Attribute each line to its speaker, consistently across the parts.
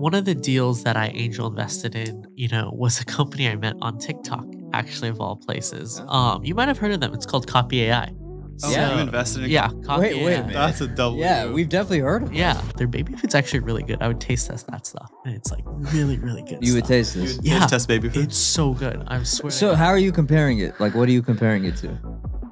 Speaker 1: one of the deals that I angel invested in, you know, was a company I met on TikTok, actually of all places. Um, you might have heard of them. It's called Copy AI.
Speaker 2: Oh,
Speaker 3: Yeah.
Speaker 2: you invested in
Speaker 1: Yeah, Copy
Speaker 3: Wait, wait a minute.
Speaker 2: That's a double.
Speaker 3: Yeah,
Speaker 2: move.
Speaker 3: we've definitely heard of Them.
Speaker 1: Yeah, their baby food's actually really good. I would taste test that stuff, and it's like really, really good.
Speaker 3: You would
Speaker 1: stuff.
Speaker 3: taste
Speaker 2: You
Speaker 3: this.
Speaker 2: would
Speaker 1: Yeah.
Speaker 2: taste test baby food.
Speaker 1: It's so good. I'm swear.
Speaker 3: So how are you comparing it? Like, what are you comparing it to?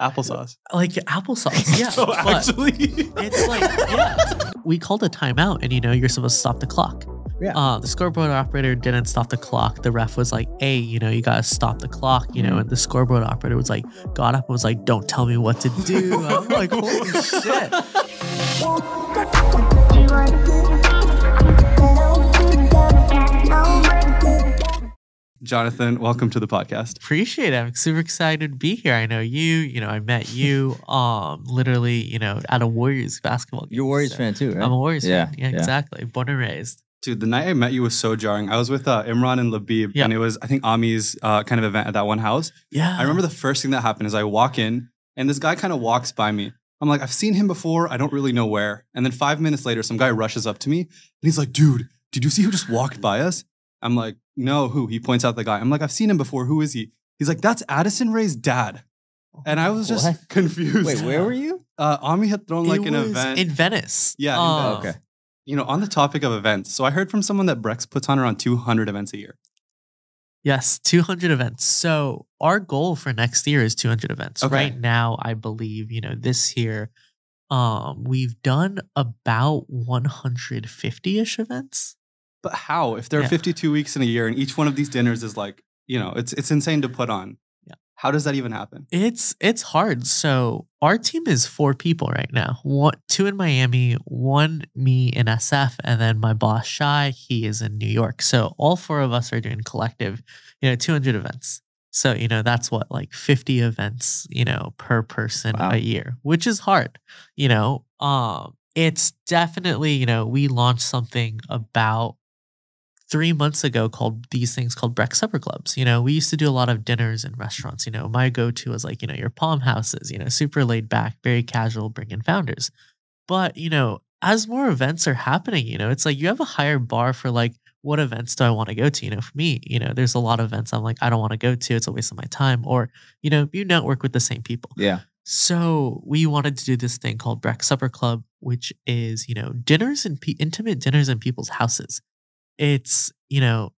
Speaker 2: Applesauce.
Speaker 1: like applesauce. Yeah,
Speaker 2: so actually,
Speaker 1: it's like yeah. We called a timeout, and you know you're supposed to stop the clock.
Speaker 3: Yeah.
Speaker 1: Uh, the scoreboard operator didn't stop the clock. The ref was like, "Hey, you know, you gotta stop the clock." You know, and the scoreboard operator was like, got up and was like, "Don't tell me what to do." I'm like, "Holy shit!"
Speaker 2: Jonathan, welcome to the podcast.
Speaker 1: Appreciate it. I'm super excited to be here. I know you. You know, I met you. Um, literally, you know, at a Warriors basketball. game.
Speaker 3: You're a Warriors
Speaker 1: So-
Speaker 3: fan too, right?
Speaker 1: I'm a Warriors
Speaker 3: Yeah,
Speaker 1: fan. Yeah,
Speaker 3: yeah.
Speaker 1: exactly. Born and raised.
Speaker 2: Dude, the night I met you was so jarring. I was with uh, Imran and Labib,
Speaker 1: Yeah.
Speaker 2: and it was, I think, Ami's uh, kind of event at that one house.
Speaker 1: Yeah.
Speaker 2: I remember the first thing that happened is I walk in, and this guy kind of walks by me. I'm like, I've seen him before. I don't really know where. And then five minutes later, some guy rushes up to me, and he's like, dude, did you see who just walked by us? I'm like, no, who? He points out the guy. I'm like, I've seen him before. Who is he? He's like, that's Addison Rae's dad. And I was just
Speaker 3: What?
Speaker 2: confused.
Speaker 3: Wait, where were you?
Speaker 2: Uh, Ami had thrown like
Speaker 1: It
Speaker 2: an
Speaker 1: was
Speaker 2: event.
Speaker 1: in Venice.
Speaker 2: Yeah, in
Speaker 1: Uh,
Speaker 2: Venice.
Speaker 3: Okay.
Speaker 2: You know, on the topic of events. So I heard from someone that Brex puts on around 200 events a year.
Speaker 1: Yes, 200 events. So our goal for next year is 200 events.
Speaker 2: Okay.
Speaker 1: Right now, I believe, you know, this year, um, we've done about 150-ish events.
Speaker 2: But how? If there are
Speaker 1: Yeah.
Speaker 2: 52 weeks in a year and each one of these dinners is like, you know, it's it's insane to put on. How does that even happen?
Speaker 1: It's it's hard. So our team is four people right now. One, two in Miami, one me in SF, and then my boss Shy. He is in New York. So all four of us are doing collective, you know, 200 events. So you know that's what like 50 events, you know, per person
Speaker 3: Wow.
Speaker 1: a year, which is hard. You know, um, it's definitely you know we launched something about three months ago called these things called Brex Supper Clubs. You know, we used to do a lot of dinners in restaurants. You know, my go to was like, you know, your palm houses, you know, super laid back, very casual, bring in founders. But, you know, as more events are happening, you know, it's like you have a higher bar for like, what events do I want to go to? You know, for me, you know, there's a lot of events I'm like, I don't want to go to. It's a waste of my time. Or, you know, you network with the same people.
Speaker 3: Yeah.
Speaker 1: So we wanted to do this thing called Brex Supper Club, which is, you know, dinners and pe- intimate dinners in people's houses. It's, you know,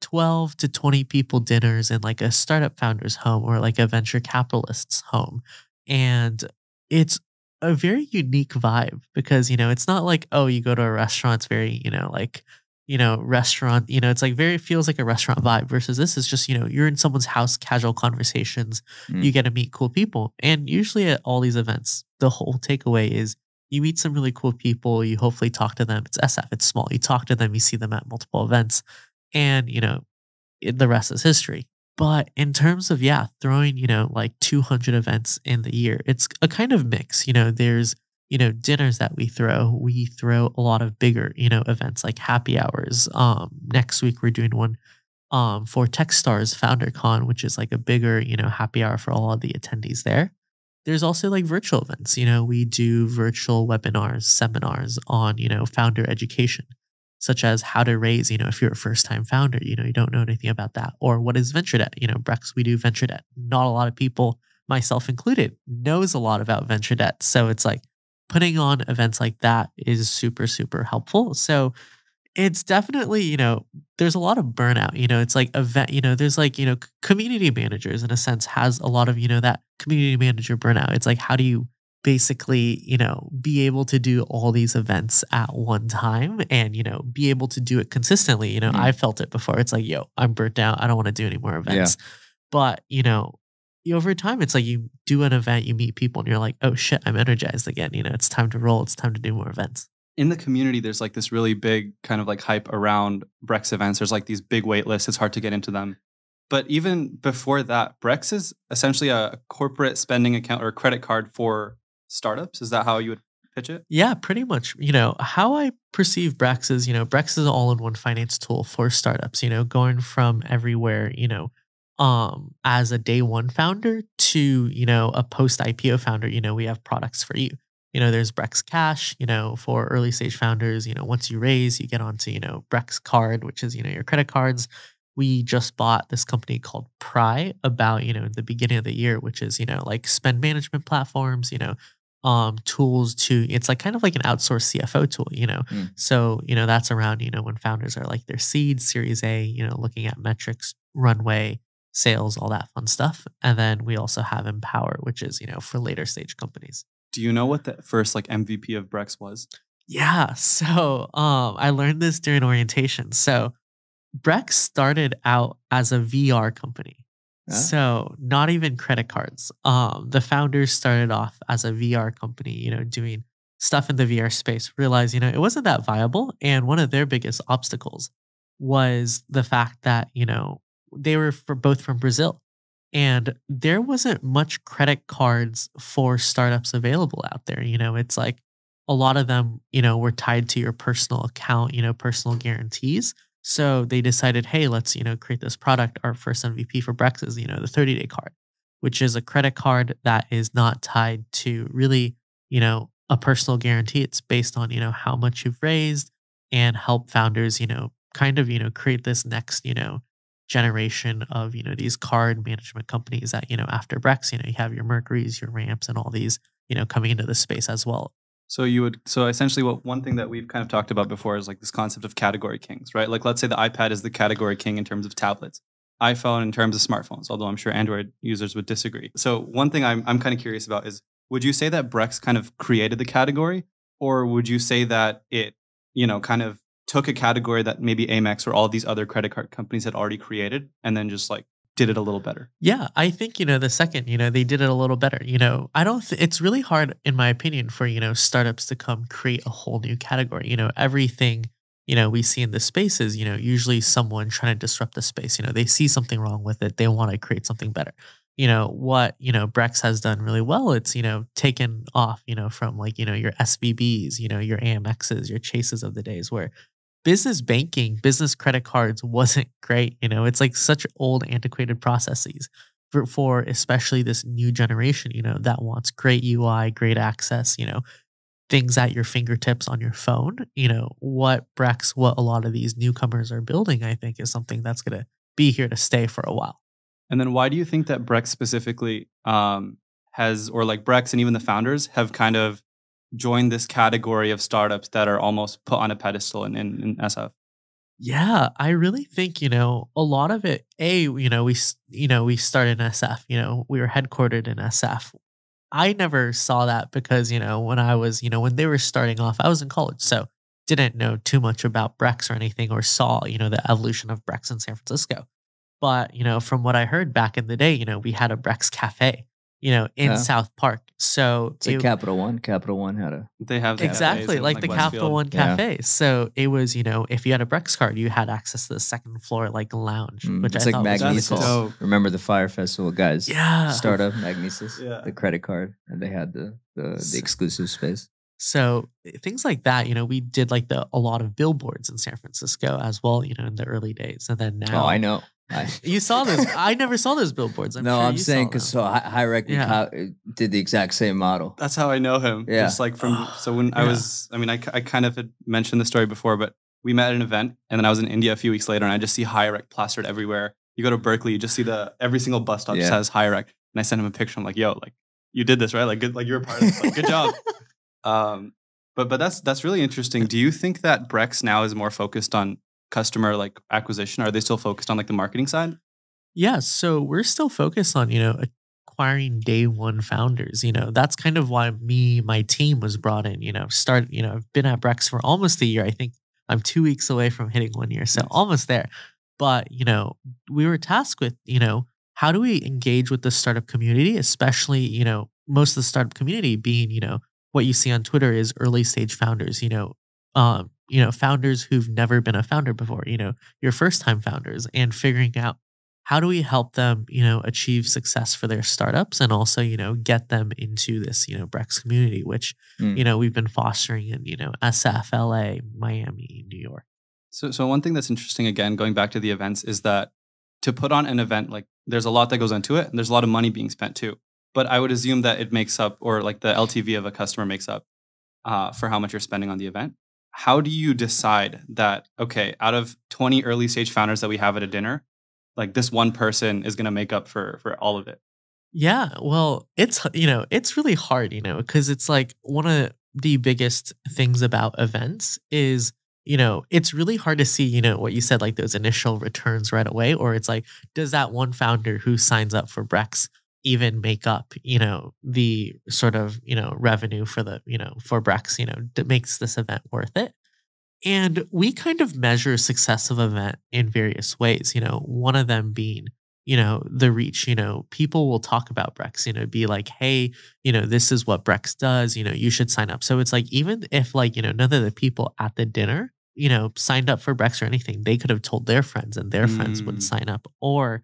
Speaker 1: 12 to 20 people dinners in like a startup founder's home or like a venture capitalist's home. And it's a very unique vibe because, you know, it's not like, oh, you go to a restaurant, it's very, you know, like, you know, restaurant, you know, it's like very, feels like a restaurant vibe versus this is just, you know, you're in someone's house, casual conversations,
Speaker 3: Mm.
Speaker 1: you get to meet cool people. And usually at all these events, the whole takeaway is you meet some really cool people, you hopefully talk to them. It's SF, it's small. You talk to them, you see them at multiple events, and, you know, the rest is history. But in terms of, yeah, throwing, you know, like 200 events in the year, it's a kind of mix. You know, there's, you know, dinners that we throw. We throw a lot of bigger, you know, events like happy hours. Um, next week we're doing one um for Techstars FounderCon, which is like a bigger, you know, happy hour for all of the attendees there. There's also like virtual events. You know, we do virtual webinars, seminars on, you know, founder education, such as how to raise, you know, if you're a first time founder, you know, you don't know anything about that. Or what is venture debt? You know, Brex, we do venture debt. Not a lot of people, myself included, knows a lot about venture debt. So it's like putting on events like that is super, super helpful. So it's definitely, you know, there's a lot of burnout. You know, it's like event, you know, there's like, you know, community managers in a sense has a lot of, you know, that community manager burnout. It's like, how do you basically, you know, be able to do all these events at one time and, you know, be able to do it consistently? You know,
Speaker 3: Mhm.
Speaker 1: I felt it before. It's like, yo, I'm burnt out. I don't want to do any more events. But, you know, over time, it's like you do an event, you meet people, and you're like, oh shit, I'm energized again. You know, it's time to roll. It's time to do more events.
Speaker 2: In the community, there's like this really big kind of like hype around Brex events. There's like these big wait lists. It's hard to get into them. But even before that, Brex is essentially a corporate spending account or a credit card for startups. Is that how you would pitch it?
Speaker 1: Yeah, pretty much. You know, how I perceive Brex is, you know, Brex is an all-in-one finance tool for startups, you know, going from everywhere, you know, um, as a day one founder to, you know, a post IPO founder, you know, we have products for you. You know, there's Brex Cash, you know, for early stage founders. You know, once you raise, you get onto, you know, Brex Card, which is, you know, your credit cards. We just bought this company called Pry about, you know, in the beginning of the year, which is, you know, like spend management platforms, you know, um tools to it's like kind of like an outsourced CFO tool, you know.
Speaker 3: Mm.
Speaker 1: So, you know, that's around, you know, when founders are like their seed, series A, you know, looking at metrics, runway, sales, all that fun stuff. And then we also have Empower, which is, you know, for later stage companies.
Speaker 2: Do you know what the first like MVP of Brex was?
Speaker 1: Yeah. So um I learned this during orientation. So Brex started out as a VR company.
Speaker 3: Ah.
Speaker 1: So not even credit cards. Um the founders started off as a VR company, you know, doing stuff in the VR space, realized, you know, it wasn't that viable. And one of their biggest obstacles was the fact that, you know, they were for both from Brazil. And there wasn't much credit cards for startups available out there. You know, it's like a lot of them, you know, were tied to your personal account, you know, personal guarantees. So they decided, hey, let's, you know, create this product. Our first MVP for Brex is, you know, the 30 day card, which is a credit card that is not tied to really, you know, a personal guarantee. It's based on, you know, how much you've raised and help founders, you know, kind of, you know, create this next, you know, generation of, you know, these card management companies that, you know, after Brex, you know, you have your Mercuries, your Ramps, and all these, you know, coming into the space as well.
Speaker 2: So you would so essentially what one thing that we've kind of talked about before is like this concept of category kings, right? Like let's say the iPad is the category king in terms of tablets, iPhone in terms of smartphones, although I'm sure Android users would disagree. So one thing I'm I'm kind of curious about is would you say that Brex kind of created the category or would you say that it, you know, kind of took a category that maybe Amex or all these other credit card companies had already created and then just like did it a little better?
Speaker 1: Yeah, I think you know the second you know they did it a little better. You know, I don't. Th- it's really hard, in my opinion, for you know startups to come create a whole new category. You know, everything you know we see in the space is you know usually someone trying to disrupt the space. You know, they see something wrong with it, they want to create something better. You know what you know Brex has done really well. It's you know taken off you know from like you know your SVBs, you know your AMXs, your Chases of the days where business banking, business credit cards wasn't great. You know, it's like such old, antiquated processes for, for especially this new generation, you know, that wants great UI, great access, you know, things at your fingertips on your phone. You know, what Brex, what a lot of these newcomers are building, I think is something that's going to be here to stay for a while.
Speaker 2: And then why do you think that Brex specifically um, has, or like Brex and even the founders have kind of joined this category of startups that are almost put on a pedestal in, in, in SF?
Speaker 1: Yeah, I really think, you know, a lot of it, A, you know, we, you know, we started in SF, you know, we were headquartered in SF. I never saw that because, you know, when I was, you know, when they were starting off, I was in college. So didn't know too much about Brex or anything or saw, you know, the evolution of Brex in San Francisco. But, you know, from what I heard back in the day, you know, we had a Brex cafe, you know, in
Speaker 3: Yeah.
Speaker 1: South Park. So
Speaker 3: It's like
Speaker 1: it-
Speaker 3: Capital One. Capital One had a
Speaker 2: They have cafes
Speaker 1: exactly
Speaker 2: in,
Speaker 1: like, the Capital
Speaker 2: Westfield.
Speaker 1: One
Speaker 3: Yeah.
Speaker 1: Cafe. So it was, you know, if you had a Brex card, you had access to the second floor like lounge,
Speaker 3: mm,
Speaker 1: which
Speaker 3: it's
Speaker 1: I
Speaker 3: like
Speaker 1: thought was really
Speaker 2: That's
Speaker 1: cool.
Speaker 2: Magnises.
Speaker 3: Remember the Fyre Festival guys?
Speaker 1: Yeah.
Speaker 3: Startup Magnises.
Speaker 2: Yeah.
Speaker 3: The credit card, and they had the the,
Speaker 1: S-
Speaker 3: the exclusive space.
Speaker 1: So eh, things like that, you know, we did like the a lot of billboards in San Francisco as well, you know, in the early days, and then now
Speaker 3: Oh, I know. I,
Speaker 1: you saw this. I never saw those billboards. I'm
Speaker 3: no,
Speaker 1: sure
Speaker 3: I'm
Speaker 1: you
Speaker 3: saying because
Speaker 1: them.
Speaker 3: so Hy- Hyrek
Speaker 1: Yeah.
Speaker 3: co- did the exact same model.
Speaker 2: That's how I know him.
Speaker 3: Yeah.
Speaker 2: Just like from, so when I was, I mean, I, I kind of had mentioned the story before, but we met at an event and then I was in India a few weeks later and I just see Hyrek plastered everywhere. You go to Berkeley, you just see the, every single bus stop just
Speaker 3: Yeah.
Speaker 2: has Hyrek. And I sent him a picture. I'm like, yo, like you did this, right? Like good, like you're a part of this. Like, good job. Um, but, but that's, that's really interesting. Do you think that Brex now is more focused on customer like acquisition? Are they still focused on like the marketing side?
Speaker 1: Yeah, so we're still focused on, you know, acquiring day one founders. You know, that's kind of why me, my team was brought in, you know, start, you know, I've been at Brex for almost a year. I think I'm two weeks away from hitting one year. So
Speaker 2: Nice.
Speaker 1: almost there. But, you know, we were tasked with, you know, how do we engage with the startup community, especially, you know, most of the startup community being, you know, what you see on Twitter is early stage founders, you know, um, you know, founders who've never been a founder before, you know, your first time founders and figuring out how do we help them, you know, achieve success for their startups and also, you know, get them into this, you know, Brex community, which,
Speaker 3: Mm.
Speaker 1: you know, we've been fostering in, you know, SF, LA, Miami, New York.
Speaker 2: So, so one thing that's interesting, again, going back to the events, is that to put on an event, like there's a lot that goes into it, and there's a lot of money being spent too. But I would assume that it makes up, or like the LTV of a customer makes up uh, for how much you're spending on the event. How do you decide that okay, out of 20 early stage founders that we have at a dinner, like this one person is going to make up for for all of it?
Speaker 1: Yeah, well, it's you know, it's really hard, you know, because it's like one of the biggest things about events is, you know, it's really hard to see, you know, what you said, like those initial returns right away, or it's like, does that one founder who signs up for Brex even make up, you know, the sort of, you know, revenue for the, you know, for Brex, you know, that makes this event worth it? And we kind of measure success of event in various ways, you know, one of them being, you know, the reach, you know, people will talk about Brex, you know, be like, hey, you know, this is what Brex does, you know, you should sign up. So it's like, even if like, you know, none of the people at the dinner, you know, signed up for Brex or anything, they could have told their friends and their friends would
Speaker 2: Mm.
Speaker 1: sign up or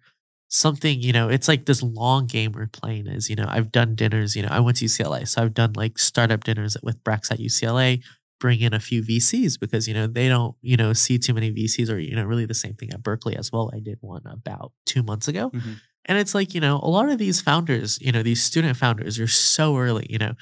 Speaker 1: something, you know, it's like this long game we're playing is, you know, I've done dinners, you know, I went to UCLA. So I've done like startup dinners with Brex at UCLA, bring in a few VCs because, you know, they don't, you know, see too many VCs or, you know, really the same thing at Berkeley as well. I did one about two months ago.
Speaker 2: Mhm.
Speaker 1: And it's like, you know, a lot of these founders, you know, these student founders are so early, you know,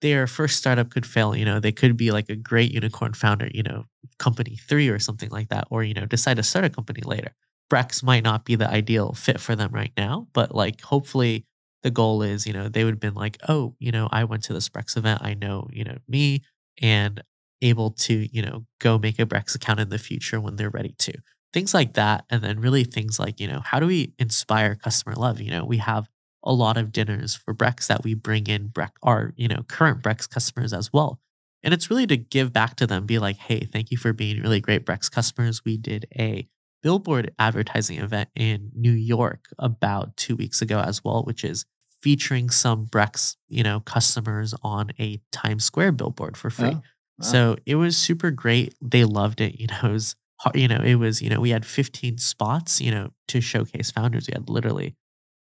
Speaker 1: their first startup could fail, you know, they could be like a great unicorn founder, you know, company three or something like that, or, you know, decide to start a company later. Brex might not be the ideal fit for them right now, but like hopefully the goal is, you know, they would have been like, oh, you know, I went to this Brex event. I know, you know, me and able to, you know, go make a Brex account in the future when they're ready to. Things like that. And then really things like, you know, how do we inspire customer love? You know, we have a lot of dinners for Brex that we bring in Brex, our, you know, current Brex customers as well. And it's really to give back to them, be like, hey, thank you for being really great Brex customers. We did a billboard advertising event in New York about two weeks ago as well, which is featuring some Brex, you know, customers on a Times Square billboard for free.
Speaker 3: Oh, wow.
Speaker 1: So it was super great. They loved it. You know, it was, you know, it was, you know, we had 15 spots, you know, to showcase founders. We had literally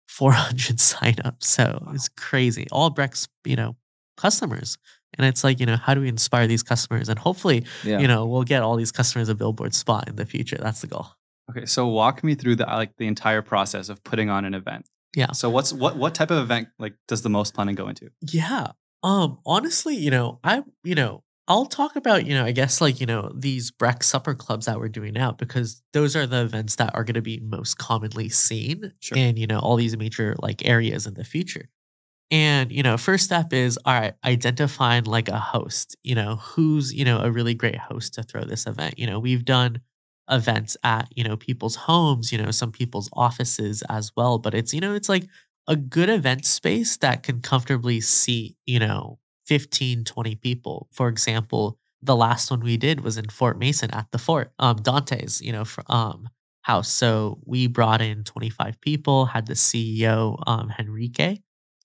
Speaker 1: 400 signups. So it was crazy. All Brex, you know, customers. And it's like, you know, how do we inspire these customers? And hopefully,
Speaker 3: yeah.
Speaker 1: you know, we'll get all these customers a billboard spot in the future. That's the goal.
Speaker 2: Okay, so walk me through the like the entire process of putting on an event.
Speaker 1: Yeah.
Speaker 2: So what's what what type of event like does the most planning go into?
Speaker 1: Yeah. Um, honestly, you know, I, you know, I'll talk about, you know, I guess like, you know, these Brex supper clubs that we're doing now because those are the events that are going to be most commonly seen
Speaker 2: Sure.
Speaker 1: in, you know, all these major like areas in the future. And, you know, first step is all right, identifying like a host, you know, who's, you know, a really great host to throw this event. You know, we've done events at, you know, people's homes, you know, some people's offices as well, but it's, you know, it's like a good event space that can comfortably seat, you know, 15, 20 people. For example, the last one we did was in Fort Mason at the fort, um, Dante's, you know, fr- um, house. So we brought in 25 people, had the CEO, um, Henrique,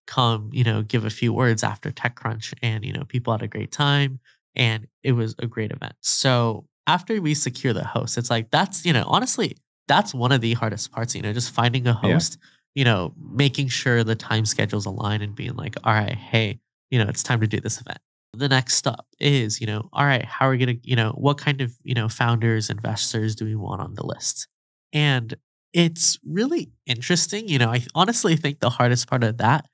Speaker 1: come, you know, give a few words after TechCrunch, and you know, people had a great time, and it was a great event. So after we secure the host, it's like that's you know, honestly, that's one of the hardest parts. You know, just finding a
Speaker 3: Yeah.
Speaker 1: host, you know, making sure the time schedules align, and being like, all right, hey, you know, it's time to do this event. The next step is, you know, all right, how are we gonna, you know, what kind of, you know, founders, investors do we want on the list? And it's really interesting. You know, I honestly think the hardest part of that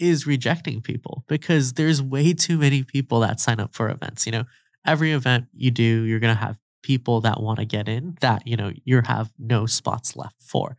Speaker 1: is rejecting people because there's way too many people that sign up for events. You know, every event you do, you're going to have people that want to get in that, you know, you have no spots left for.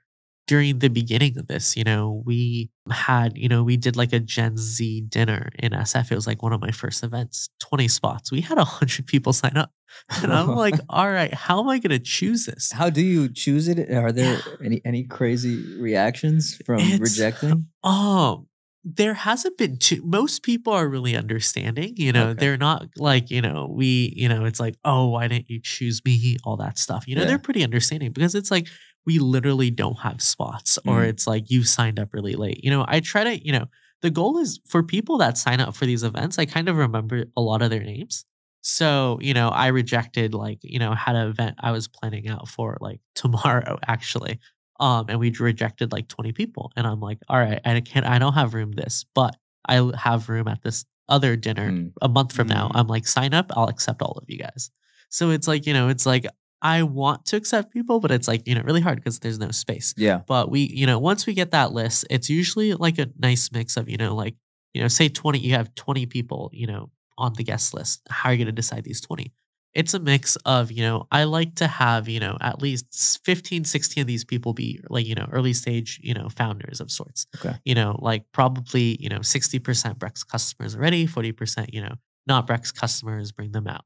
Speaker 1: During the beginning of this, you know, we had, you know, we did like a Gen Z dinner in SF. It was like one of my first events, 20 spots. We had 100 people sign up. And I'm like, all right, how am I going to choose this?
Speaker 3: How do you choose it? Are there any any crazy reactions from
Speaker 1: It's-
Speaker 3: rejecting?
Speaker 1: Um, there hasn't been too. Most people are really understanding. You know,
Speaker 3: Okay.
Speaker 1: they're not like you know we. You know, it's like oh, why didn't you choose me? All that stuff. You know,
Speaker 3: Yeah.
Speaker 1: they're pretty understanding because it's like we literally don't have spots, or
Speaker 3: Mhm.
Speaker 1: it's like you signed up really late. You know, I try to. You know, the goal is for people that sign up for these events. I kind of remember a lot of their names. So, you know, I rejected like, you know, had an event I was planning out for like tomorrow actually. Um, and we rejected like 20 people. And I'm like, all right, I can't I don't have room this, but I have room at this other dinner
Speaker 3: Mm.
Speaker 1: a month from now.
Speaker 2: Mm.
Speaker 1: I'm like, sign up, I'll accept all of you guys. So it's like, you know, it's like I want to accept people, but it's like, you know, really hard because there's no space.
Speaker 3: Yeah.
Speaker 1: But we, you know, once we get that list, it's usually like a nice mix of, you know, like, you know, say 20, you have 20 people, you know, on the guest list? How are you going to decide these 20? It's a mix of, you know, I like to have, you know, at least 15, 16 of these people be like, you know, early stage, you know, founders of sorts.
Speaker 3: Okay.
Speaker 1: You know, like probably, you know, 60% Brex customers already, 40%, you know, not Brex customers, bring them out.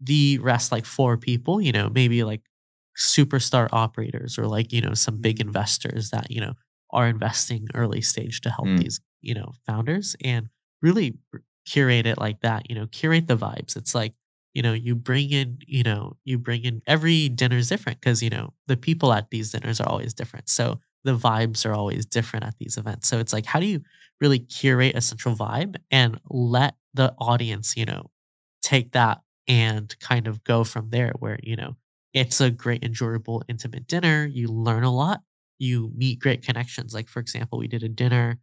Speaker 1: The rest, like four people, you know, maybe like superstar operators or like, you know, some big investors that, you know, are investing early stage to help
Speaker 3: Mm.
Speaker 1: these, you know, founders and really curate it like that, you know, curate the vibes. It's like, you know, you bring in, you know, you bring in every dinner is different because, you know, the people at these dinners are always different. So the vibes are always different at these events. So it's like, how do you really curate a central vibe and let the audience, you know, take that and kind of go from there where, you know, it's a great, enjoyable, intimate dinner. You learn a lot. You meet great connections. Like, for example, we did a dinner,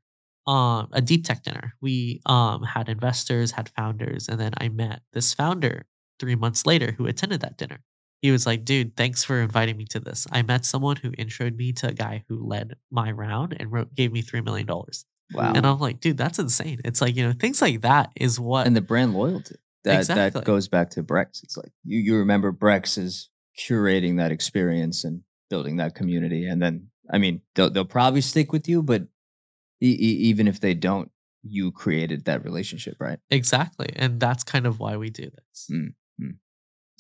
Speaker 1: um, a deep tech dinner. We um had investors, had founders, and then I met this founder three months later who attended that dinner. He was like, dude, thanks for inviting me to this. I met someone who introed me to a guy who led my round and wrote gave me three million dollars.
Speaker 3: Wow.
Speaker 1: And I'm like, dude, that's insane. It's like, you know, things like that is what
Speaker 3: and the brand loyalty that
Speaker 1: Exactly.
Speaker 3: that goes back to Brex. It's like you you remember Brex is curating that experience and building that community, and then I mean they'll they'll probably stick with you, but e- e- even if they don't, you created that relationship, right?
Speaker 1: exactly. And that's kind of why we do this.
Speaker 3: Mm.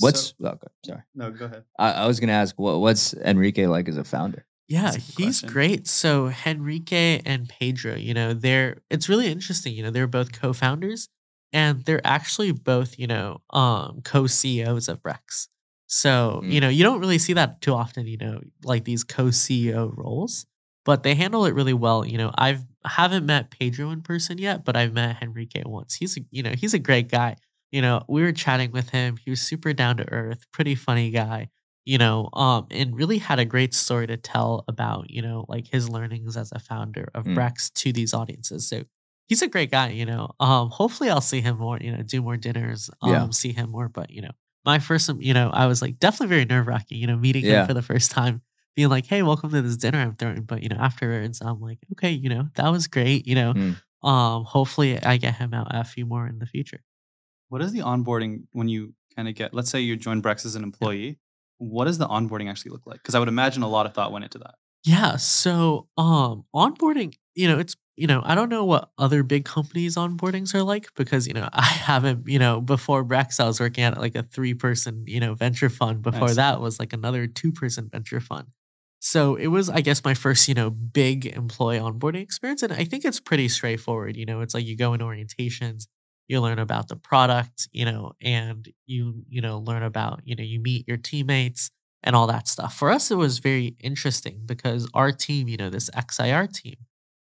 Speaker 3: What's
Speaker 2: So-
Speaker 3: oh, go- sorry?
Speaker 2: no? Go ahead.
Speaker 3: I, I was gonna ask what what's Enrique like as a founder?
Speaker 1: Yeah,
Speaker 2: a
Speaker 1: he's
Speaker 2: question.
Speaker 1: great. So Henrique and Pedro, you know, they're it's really interesting. You know, they're both co-founders and they're actually both, you know, um co-CEOs of Brex. So,
Speaker 3: Mm.
Speaker 1: you know, you don't really see that too often, you know, like these co-CEO roles, but they handle it really well. You know, I've haven't met Pedro in person yet, but I've met Henrique once. He's a, you know, he's a great guy. You know, we were chatting with him. He was super down to earth, pretty funny guy you know, um, and really had a great story to tell about, you know, like his learnings as a founder of
Speaker 3: Mm.
Speaker 1: Brex to these audiences. So he's a great guy, you know. Um, hopefully I'll see him more, you know, do more dinners, um,
Speaker 3: Yeah.
Speaker 1: see him more. But, you know, my first, you know, I was like definitely very nerve wracking, you know, meeting
Speaker 3: Yeah.
Speaker 1: him for the first time, being like, hey, welcome to this dinner I'm throwing. But, you know, afterwards, I'm like, okay, you know, that was great, you know.
Speaker 3: Mm.
Speaker 1: Um, hopefully I get him out a few more in the future.
Speaker 2: What is the onboarding when you kind of get? Let's say you join Brex as an employee. What does the onboarding actually look like? Because I would imagine a lot of thought went into that.
Speaker 1: Yeah. So um onboarding, you know, it's you know, I don't know what other big companies onboardings are like because, you know, I haven't, you know, before Brex, I was working at like a three person, you know, venture fund. Before
Speaker 2: Nice.
Speaker 1: that was like another two person venture fund. So it was, I guess, my first, you know, big employee onboarding experience. And I think it's pretty straightforward. You know, it's like you go in orientations, you learn about the product, you know, and you, you know, learn about, you know, you meet your teammates and all that stuff. For us, it was very interesting because our team, you know, this XIR team,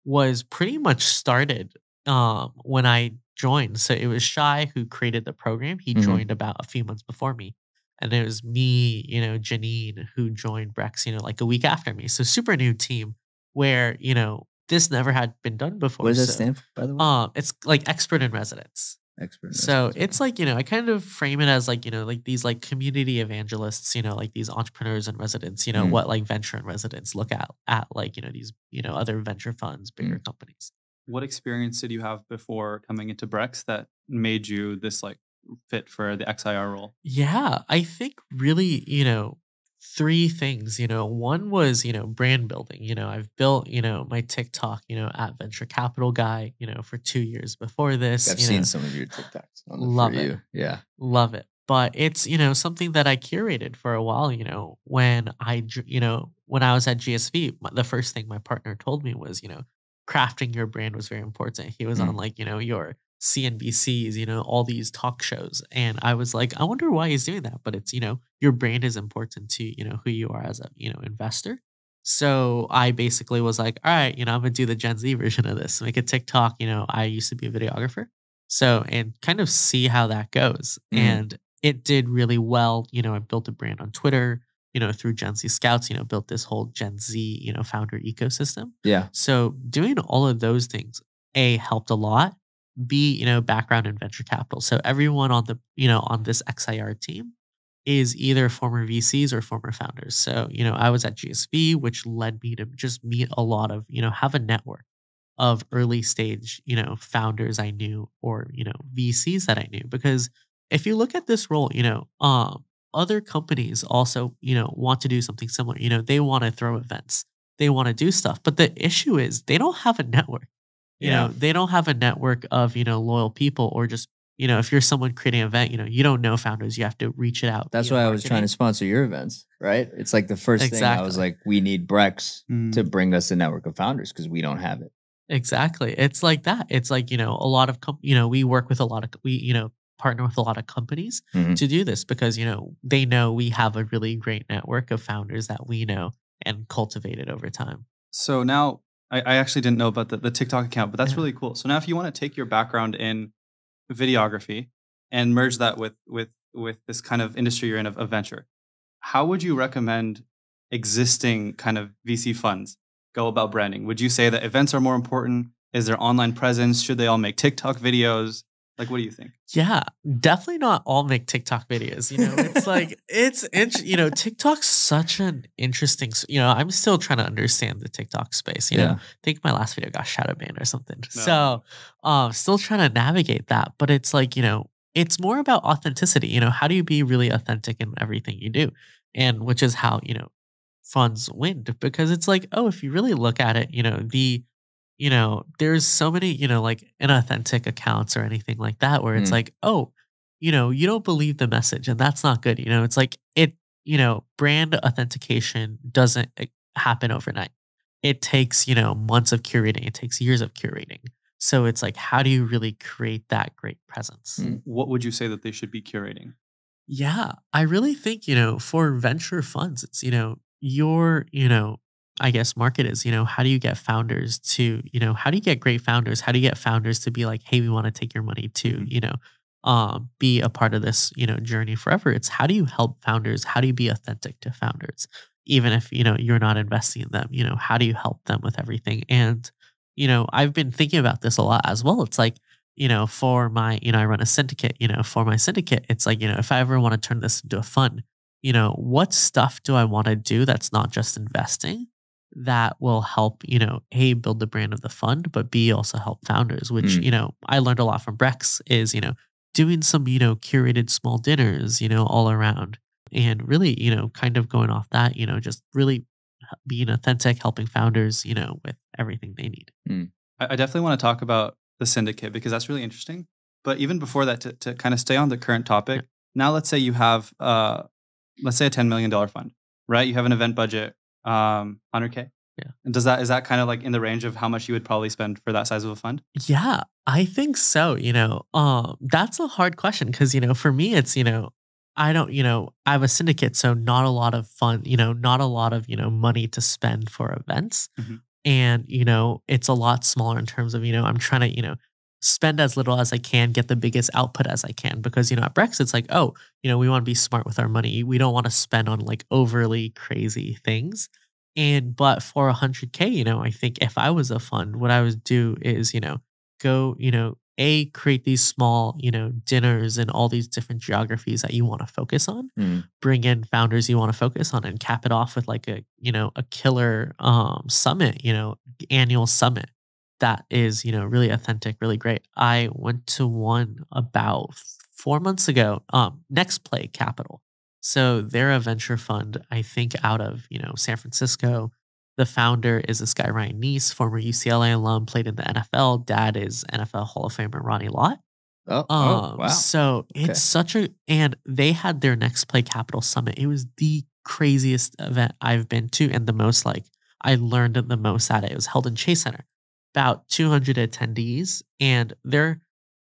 Speaker 1: was pretty much started um, when I joined. So it was Shy who created the program. He
Speaker 3: Mhm.
Speaker 1: joined about a few months before me. And it was me, you know, Janine, who joined Brex, you know, like a week after me. So super new team where, you know, this never had been done before.
Speaker 3: What does that stand for, by the way?
Speaker 1: Um, it's like expert in residence.
Speaker 3: Expert. in
Speaker 1: So
Speaker 3: residence,
Speaker 1: it's like, you know, I kind of frame it as like, you know, like these like community evangelists, you know, like these entrepreneurs and residents, you know,
Speaker 3: Mm.
Speaker 1: what like venture and residents look at at like, you know, these, you know, other venture funds, bigger
Speaker 3: Mm.
Speaker 1: companies.
Speaker 2: What experience did you have before coming into Brex that made you this like fit for the XIR role?
Speaker 1: Yeah, I think really, you know, three things, you know, one was, you know, brand building. You know, I've built, you know, my TikTok, you know, at Venture Capital Guy, you know, for 2 years before this,
Speaker 3: I've seen
Speaker 1: know.
Speaker 3: some of your TikToks.
Speaker 1: Love it.
Speaker 3: You. Yeah.
Speaker 1: love it but it's you know something that i curated for a while you know when i you know when i was at gsv the first thing my partner told me was you know crafting your brand was very important he was
Speaker 3: Mm.
Speaker 1: on like you know your cnbcs you know all these talk shows and i was like i wonder why he's doing that but it's you know your brand is important to you know who you are as a you know investor so i basically was like all right you know i'm gonna do the gen z version of this make a tiktok you know i used to be a videographer so, and kind of see how that goes.
Speaker 3: Mhm.
Speaker 1: And it did really well. You know, I built a brand on Twitter, you know, through Gen Z Scouts, you know, built this whole Gen Z, you know, founder ecosystem.
Speaker 3: Yeah.
Speaker 1: So, doing all of those things, A, helped a lot. B, you know, background in venture capital. So, everyone on the, you know, on this XIR team is either former VCs or former founders. So, you know, I was at GSV, which led me to just meet a lot of, you know, have a network of early stage, you know, founders I knew or, you know, VCs that I knew. Because if you look at this role, you know, um, other companies also, you know, want to do something similar. You know, they want to throw events, they want to do stuff. But the issue is they don't have a network. You
Speaker 3: Yeah.
Speaker 1: know, they don't have a network of, you know, loyal people or just, you know, if you're someone creating an event, you know, you don't know founders, you have to reach it out.
Speaker 3: That's
Speaker 1: via
Speaker 3: why I was trying to sponsor your events, right? It's like the first thing I was like, we need Brex
Speaker 2: Mm.
Speaker 3: to bring us a network of founders because we don't have it.
Speaker 1: Exactly. It's like that. It's like, you know, a lot of, com- you know, we work with a lot of, we, you know, partner with a lot of companies
Speaker 3: Mhm.
Speaker 1: to do this because, you know, they know we have a really great network of founders that we know and cultivated over time.
Speaker 2: So now I, I actually didn't know about the, the TikTok account, but that's
Speaker 1: Yeah.
Speaker 2: really cool. So now if you want to take your background in videography and merge that with with with this kind of industry you're in of, of venture, how would you recommend existing kind of VC funds go about branding? Would you say that events are more important? Is there online presence? Should they all make TikTok videos? Like, what do you think?
Speaker 1: Yeah, definitely not all make TikTok videos. You know, it's like it's int- you know TikTok's such an interesting. You know, I'm still trying to understand the TikTok space. You know, I think my last video got shadow banned or something.
Speaker 2: No.
Speaker 1: So, um, still trying to navigate that. But it's like you know, it's more about authenticity. You know, how do you be really authentic in everything you do, and which is how you know funds win because it's like oh, if you really look at it, you know the you know, there's so many, you know, like inauthentic accounts or anything like that where it's
Speaker 3: Mm.
Speaker 1: like, oh, you know, you don't believe the message and that's not good. You know, it's like it, you know, brand authentication doesn't eh, happen overnight. It takes, you know, months of curating, it takes years of curating. So it's like, how do you really create that great presence?
Speaker 3: Mm.
Speaker 2: What would you say that they should be curating?
Speaker 1: Yeah, I really think, you know, for venture funds, it's, you know, your, you know, I guess market is, you know, how do you get founders to, you know, how do you get great founders? How do you get founders to be like, hey, we want to take your money to,
Speaker 2: Mhm.
Speaker 1: you know, um, be a part of this, you know, journey forever? It's how do you help founders? How do you be authentic to founders? Even if, you know, you're not investing in them, you know, how do you help them with everything? And, you know, I've been thinking about this a lot as well. It's like, you know, for my, you know, I run a syndicate, you know, for my syndicate, it's like, you know, if I ever want to turn this into a fund, you know, what stuff do I want to do that's not just investing that will help, you know, A, build the brand of the fund, but B, also help founders, which,
Speaker 3: Mm.
Speaker 1: you know, I learned a lot from Brex is, you know, doing some, you know, curated small dinners, you know, all around and really, you know, kind of going off that, you know, just really being authentic, helping founders, you know, with everything they need.
Speaker 2: I, I definitely want to talk about the syndicate because that's really interesting. But even before that, to, to kind of stay on the current topic, now let's say you have, uh, let's say a $10 million fund, right? You have an event budget, um, 100K.
Speaker 1: Yeah.
Speaker 2: And does that, is that kind of like in the range of how much you would probably spend for that size of a fund?
Speaker 1: Yeah, I think so. You know, um, that's a hard question because, you know, for me, it's, you know, I don't, you know, I have a syndicate, so not a lot of fun, you know, not a lot of, you know, money to spend for events.
Speaker 2: Mhm.
Speaker 1: And, you know, it's a lot smaller in terms of, you know, I'm trying to, you know, spend as little as I can, get the biggest output as I can. Because, you know, at Brex, it's like, oh, you know, we want to be smart with our money. We don't want to spend on like overly crazy things. And, but for 100K, you know, I think if I was a fund, what I would do is, you know, go, you know, a create these small, you know, dinners in all these different geographies that you want to focus on.
Speaker 3: Mm.
Speaker 1: Bring in founders you want to focus on and cap it off with like a, you know, a killer um summit, you know, annual summit that is, you know, really authentic, really great. I went to one about 4 months ago, um Next Play Capital. So they're a venture fund I think out of, you know, San Francisco. The founder is this guy, Ryan Nece, former UCLA alum, played in the NFL. Dad is NFL Hall of Famer Ronnie Lott.
Speaker 3: Oh,
Speaker 1: Um,
Speaker 3: oh, wow.
Speaker 1: So
Speaker 3: Okay.
Speaker 1: it's such a, and they had their next play capital summit. It was the craziest event I've been to and the most like I learned the most at it. It was held in Chase Center, about 200 attendees. And their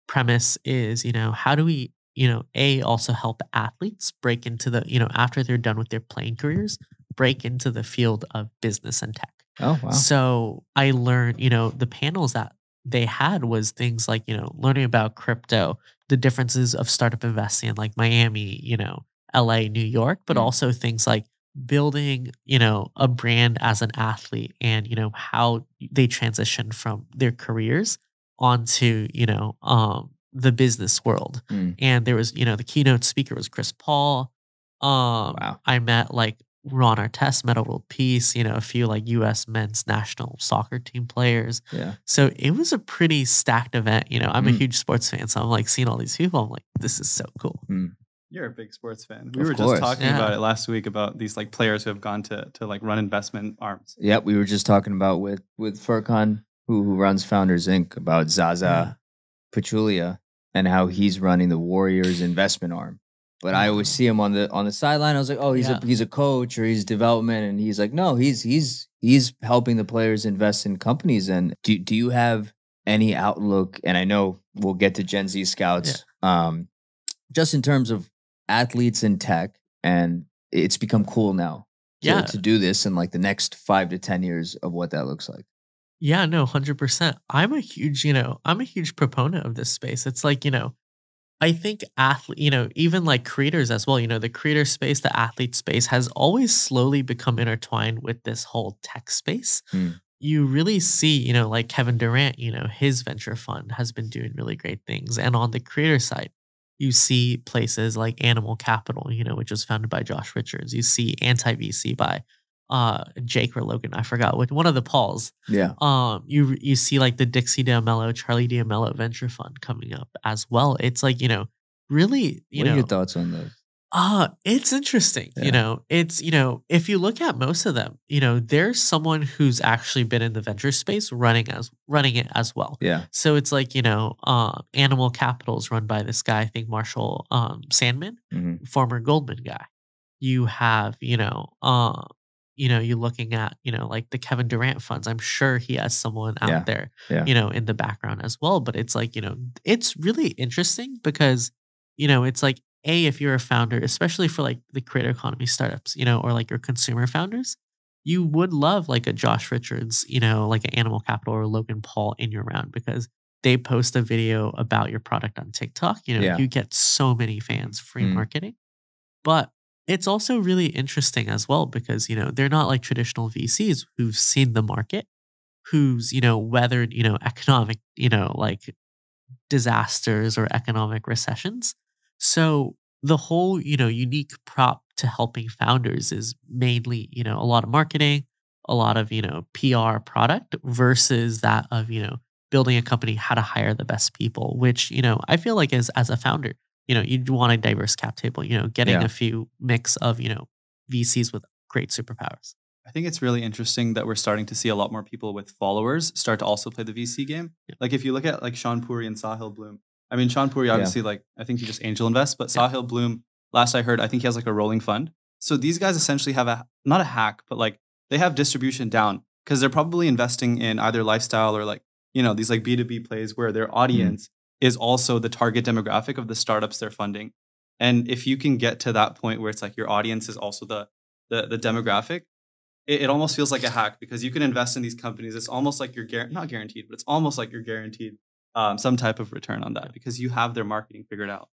Speaker 1: premise is, you know, how do we, you know, A, also help athletes break into the, you know, after they're done with their playing careers, break into the field of business and tech.
Speaker 3: Oh, wow.
Speaker 1: So I learned, you know, the panels that they had was things like, you know, learning about crypto, the differences of startup investing in like Miami, you know, LA, New York, but
Speaker 3: Mm.
Speaker 1: also things like building, you know, a brand as an athlete and, you know, how they transition from their careers onto, you know, um, the business world.
Speaker 3: Mm.
Speaker 1: And there was, you know, the keynote speaker was Chris Paul. Um,
Speaker 3: Wow.
Speaker 1: I met like Ron Artest, Metta World Peace, you know, a few like US men's national soccer team players.
Speaker 3: Yeah.
Speaker 1: So it was a pretty stacked event. You know, I'm a
Speaker 3: Mm.
Speaker 1: huge sports fan. So I'm like seeing all these people. I'm like, this is so cool.
Speaker 2: You're a big sports fan. We
Speaker 3: Of
Speaker 2: were
Speaker 3: course.
Speaker 2: just talking
Speaker 1: Yeah.
Speaker 2: about it last week about these like players who have gone to to like run investment arms.
Speaker 3: Yep. We were just talking about with with Furkan, who who runs Founders Inc. about Zaza Pachulia and how he's running the Warriors investment arm. But I always see him on the on the sideline. I was like, oh, he's
Speaker 1: Yeah.
Speaker 3: a he's a coach or he's development, and he's like, no, he's he's he's helping the players invest in companies. And do do you have any outlook? And I know we'll get to Gen Z scouts, um, just in terms of athletes in tech, and it's become cool now to,
Speaker 1: Yeah.
Speaker 3: to do this in like the next five to ten years of what that looks like.
Speaker 1: Yeah, no, 100%. I'm a huge, you know, I'm a huge proponent of this space. It's like, you know, I think athlete, you know, even like creators as well, you know, the creator space, the athlete space has always slowly become intertwined with this whole tech space.
Speaker 3: Hmm.
Speaker 1: You really see, you know, like Kevin Durant, you know, his venture fund has been doing really great things. And on the creator side, you see places like Animal Capital, you know, which was founded by Josh Richards. You see Anti VC by uh Jake or Logan, I forgot which one of the Pauls
Speaker 3: Yeah.
Speaker 1: um you you see like the Dixie D'Amelio, Charlie D'Amelio venture fund coming up as well. It's like, you know, really, you
Speaker 3: what are
Speaker 1: know,
Speaker 3: your thoughts on those?
Speaker 1: Uh it's interesting.
Speaker 3: Yeah.
Speaker 1: You know, it's, you know, if you look at most of them, you know, there's someone who's actually been in the venture space running as running it as well.
Speaker 3: Yeah.
Speaker 1: So it's like, you know, um Animal Capital is run by this guy, I think Marshall um Sandman
Speaker 3: hmm
Speaker 1: former Goldman guy. You have, you know, um, you know, you're looking at, you know, like the Kevin Durant funds. I'm sure he has someone out
Speaker 3: Yeah,
Speaker 1: there,
Speaker 3: yeah.
Speaker 1: you know, in the background as well. But it's like, you know, it's really interesting because, you know, it's like, A, if you're a founder, especially for like the creator economy startups, you know, or like your consumer founders, you would love like a Josh Richards, you know, like an Animal Capital or Logan Paul in your round because they post a video about your product on TikTok. You know,
Speaker 3: Yeah.
Speaker 1: you get so many fans, free
Speaker 3: Mm.
Speaker 1: marketing. But it's also really interesting as well because, you know, they're not like traditional VCs who've seen the market, who's, you know, weathered, you know, economic, you know, like disasters or economic recessions. So the whole, you know, unique prop to helping founders is mainly, you know, a lot of marketing, a lot of, you know, PR product versus that of, you know, building a company, how to hire the best people, which, you know, I feel like as as a founder, you know, you want a diverse cap table, you know, getting
Speaker 3: Yeah.
Speaker 1: a few mix of, you know, VCs with great superpowers.
Speaker 2: I think it's really interesting that we're starting to see a lot more people with followers start to also play the VC game.
Speaker 1: Yeah.
Speaker 2: Like if you look at like Shaan Puri and Sahil Bloom. I mean, Shaan Puri obviously like I think he just angel invests, but
Speaker 1: Yeah.
Speaker 2: Sahil Bloom, last I heard, I think he has like a rolling fund. So these guys essentially have a not a hack, but like they have distribution down because they're probably investing in either lifestyle or like you know these like B2B plays where their mm-hmm. audience is also the target demographic of the startups they're funding. And if you can get to that point where it's like your audience is also the the, the demographic, it, it almost feels like a hack because you can invest in these companies. It's almost like you're guar- not guaranteed, but it's almost like you're guaranteed um, some type of return on that because you have their marketing figured out.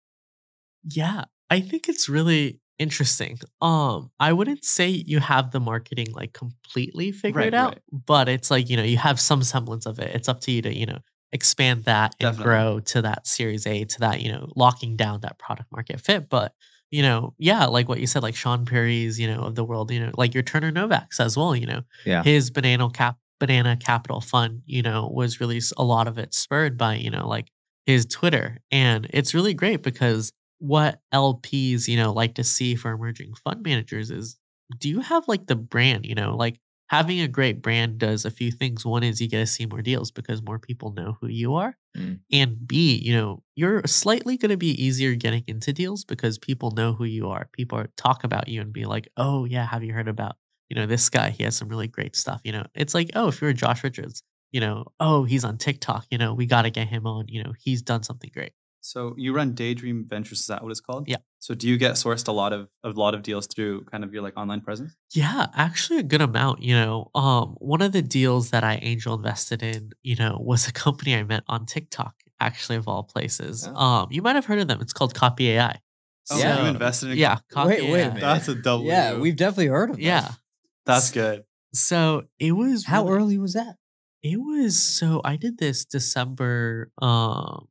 Speaker 1: Yeah, I think it's really interesting. Um, I wouldn't say you have the marketing like completely figured
Speaker 2: Right,
Speaker 1: out,
Speaker 2: right.
Speaker 1: but it's like, you know, you have some semblance of it. It's up to you to, you know, expand that and
Speaker 2: Definitely.
Speaker 1: grow to that series A, to that, you know, locking down that product market fit. But, you know, yeah, like what you said, like Shaan Puri's, you know, of the world, you know, like your Turner Novak's as well, you know,
Speaker 3: Yeah.
Speaker 1: his banana cap banana capital fund you know was really a lot of it spurred by you know like his twitter. And it's really great because what lps you know like to see for emerging fund managers is do you have like the brand you know? Like having a great brand does a few things. One is you get to see more deals because more people know who you are.
Speaker 3: Mm.
Speaker 1: and b you know you're slightly going to be easier getting into deals because people know who you are. People are, talk about you and be like oh yeah have you heard about you know, this guy, he has some really great stuff. You know, it's like, oh, if you're Josh Richards, you know, oh, he's on TikTok, you know, we got to get him on. You know, he's done something great.
Speaker 2: So you run Daydream Ventures, is that what it's called?
Speaker 1: Yeah.
Speaker 2: So do you get sourced a lot of a lot of deals through kind of your like online presence?
Speaker 1: Yeah, actually a good amount. You know, um, one of the deals that I angel invested in, you know, was a company I met on TikTok, actually of all places.
Speaker 3: Oh.
Speaker 1: Um, you might have heard of them. It's called Copy AI.
Speaker 2: Oh,
Speaker 3: Yeah.
Speaker 2: you invested in
Speaker 1: Yeah, Copy
Speaker 3: Wait, wait
Speaker 1: AI.
Speaker 3: minute.
Speaker 2: That's a double.
Speaker 3: Yeah,
Speaker 2: move.
Speaker 3: we've definitely heard of that.
Speaker 1: Yeah.
Speaker 2: That's good.
Speaker 1: So it was
Speaker 3: How
Speaker 1: really-
Speaker 3: early was that?
Speaker 1: It was so I did this December um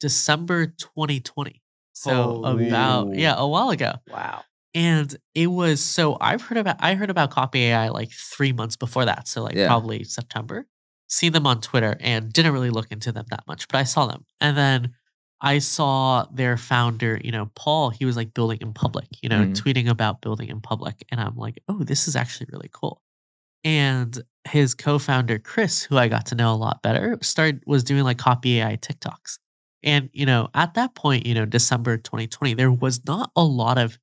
Speaker 1: December 2020. So
Speaker 2: Holy-
Speaker 1: about yeah, a while ago.
Speaker 3: Wow.
Speaker 1: And it was so I've heard about I heard about Copy AI like three months before that. So like
Speaker 3: Yeah.
Speaker 1: probably September. Seen them on Twitter and didn't really look into them that much, but I saw them. And then I saw their founder, you know, Paul, he was like building in public, you know,
Speaker 3: Mhm.
Speaker 1: tweeting about building in public. And I'm like, oh, this is actually really cool. And his co-founder Chris, who I got to know a lot better, started was doing like copy AI TikToks. And you know, at that point, you know, December 2020, there was not a lot of